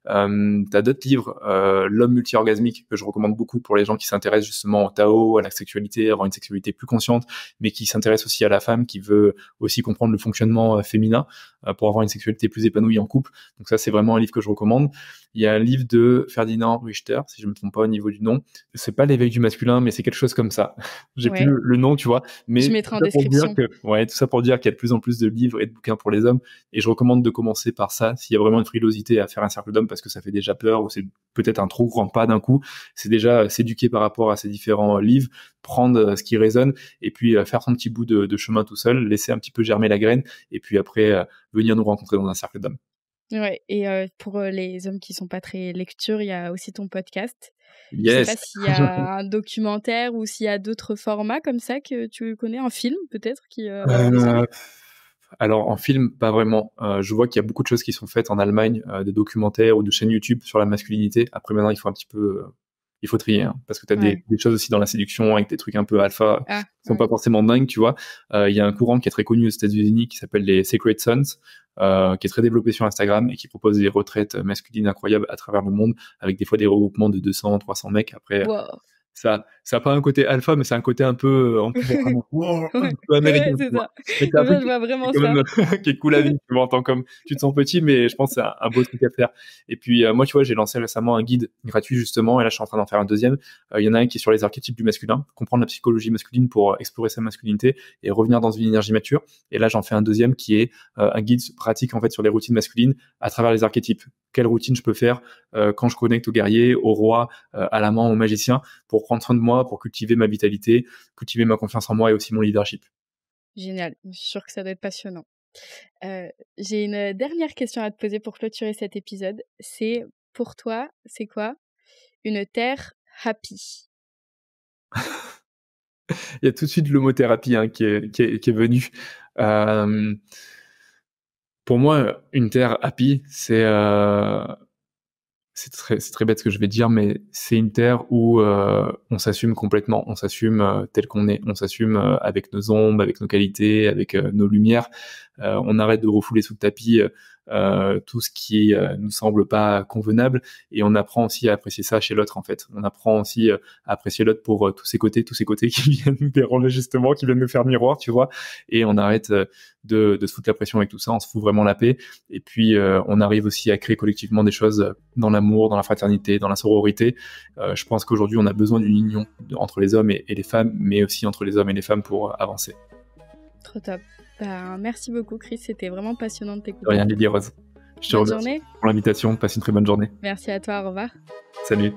Euh, tu as d'autres livres, euh, L'homme multi-orgasmique, que je recommande beaucoup pour les gens qui s'intéressent justement au Tao, à la sexualité, avoir une sexualité plus consciente, mais qui s'intéressent aussi à la femme, qui veut aussi comprendre le fonctionnement euh, féminin euh, pour avoir une sexualité plus épanouie en couple. Donc ça, c'est vraiment un livre que je recommande. Il y a un livre de Ferdinand Richter, si je me trompe pas au niveau du nom. C'est pas l'éveil du masculin, mais c'est quelque chose comme ça. *laughs* J'ai plus le, nom, tu vois. Mais je mettrai en description. Que, ouais, tout ça pour dire qu'il y a de plus en plus de livres et de bouquins pour les hommes. Et je recommande de commencer par ça s'il y a vraiment une frilosité à faire un cercle d'hommes parce que ça fait déjà peur ou c'est peut-être un trop grand pas d'un coup. C'est déjà s'éduquer par rapport à ces différents livres, prendre euh, ce qui résonne et puis euh, faire son petit bout de, de chemin tout seul, laisser un petit peu germer la graine et puis après euh, venir nous rencontrer dans un cercle d'hommes. Ouais, et pour les hommes qui sont pas très lecture, il y a aussi ton podcast. Yes. Je sais pas s'il y a un documentaire ou s'il y a d'autres formats comme ça que tu connais, un film peut-être qui. Alors en film, pas vraiment. je vois qu'il y a beaucoup de choses qui sont faites en Allemagne, des documentaires ou de chaînes YouTube sur la masculinité. Après maintenant, il faut un petit peu il faut trier, hein, parce que tu as des, choses aussi dans la séduction avec des trucs un peu alpha ah, qui sont pas forcément dingues, tu vois. Il y a un courant qui est très connu aux États-Unis qui s'appelle les Secret Sons, euh, qui est très développé sur Instagram et qui propose des retraites masculines incroyables à travers le monde, avec des fois des regroupements de 200, 300 mecs. Après, ça ça a pas un côté alpha mais c'est un côté un peu un peu, *laughs* un peu américain ouais, c'est ça. je vois vraiment ça. *laughs* qui est cool à vie tu m'entends comme tu te sens petit mais je pense que c'est un, beau truc à faire. Et puis euh, moi tu vois j'ai lancé récemment un guide gratuit justement et là je suis en train d'en faire un deuxième. Euh, il y en a un qui est sur les archétypes du masculin comprendre la psychologie masculine pour explorer sa masculinité et revenir dans une énergie mature. Et là j'en fais un deuxième qui est euh, un guide pratique en fait sur les routines masculines à travers les archétypes. Quelle routine je peux faire quand je connecte au guerrier au roi à l'amant au magicien pour prendre soin de moi pour cultiver ma vitalité, cultiver ma confiance en moi et aussi mon leadership. Génial, je suis sûre que ça doit être passionnant. Euh, j'ai une dernière question à te poser pour clôturer cet épisode. C'est pour toi, c'est quoi une terre happy? *laughs* Il y a tout de suite l'homothérapie hein, qui, est, qui, est, venu. Euh, pour moi, une terre happy, c'est euh, c'est très, bête ce que je vais dire, mais c'est une terre où euh, on s'assume complètement, on s'assume euh, tel qu'on est, on s'assume euh, avec nos ombres, avec nos qualités, avec nos lumières. On arrête de refouler sous le tapis euh, tout ce qui euh, nous semble pas convenable et on apprend aussi à apprécier ça chez l'autre en fait. On apprend aussi euh, à apprécier l'autre pour tous ses côtés, tous ses côtés *laughs* qui viennent nous déranger justement, qui viennent nous faire miroir, tu vois. Et on arrête de, se foutre la pression avec tout ça, on se fout vraiment la paix. Et puis on arrive aussi à créer collectivement des choses dans l'amour, dans la fraternité, dans la sororité. je pense qu'aujourd'hui on a besoin d'une union entre les hommes et les femmes, mais aussi entre les hommes et les femmes pour avancer. Trop top. Bah, merci beaucoup, Chris. C'était vraiment passionnant de t'écouter. Rien, Lily Rose. Je te remercie pour l'invitation. Passe une très bonne journée. Merci à toi. Au revoir. Salut.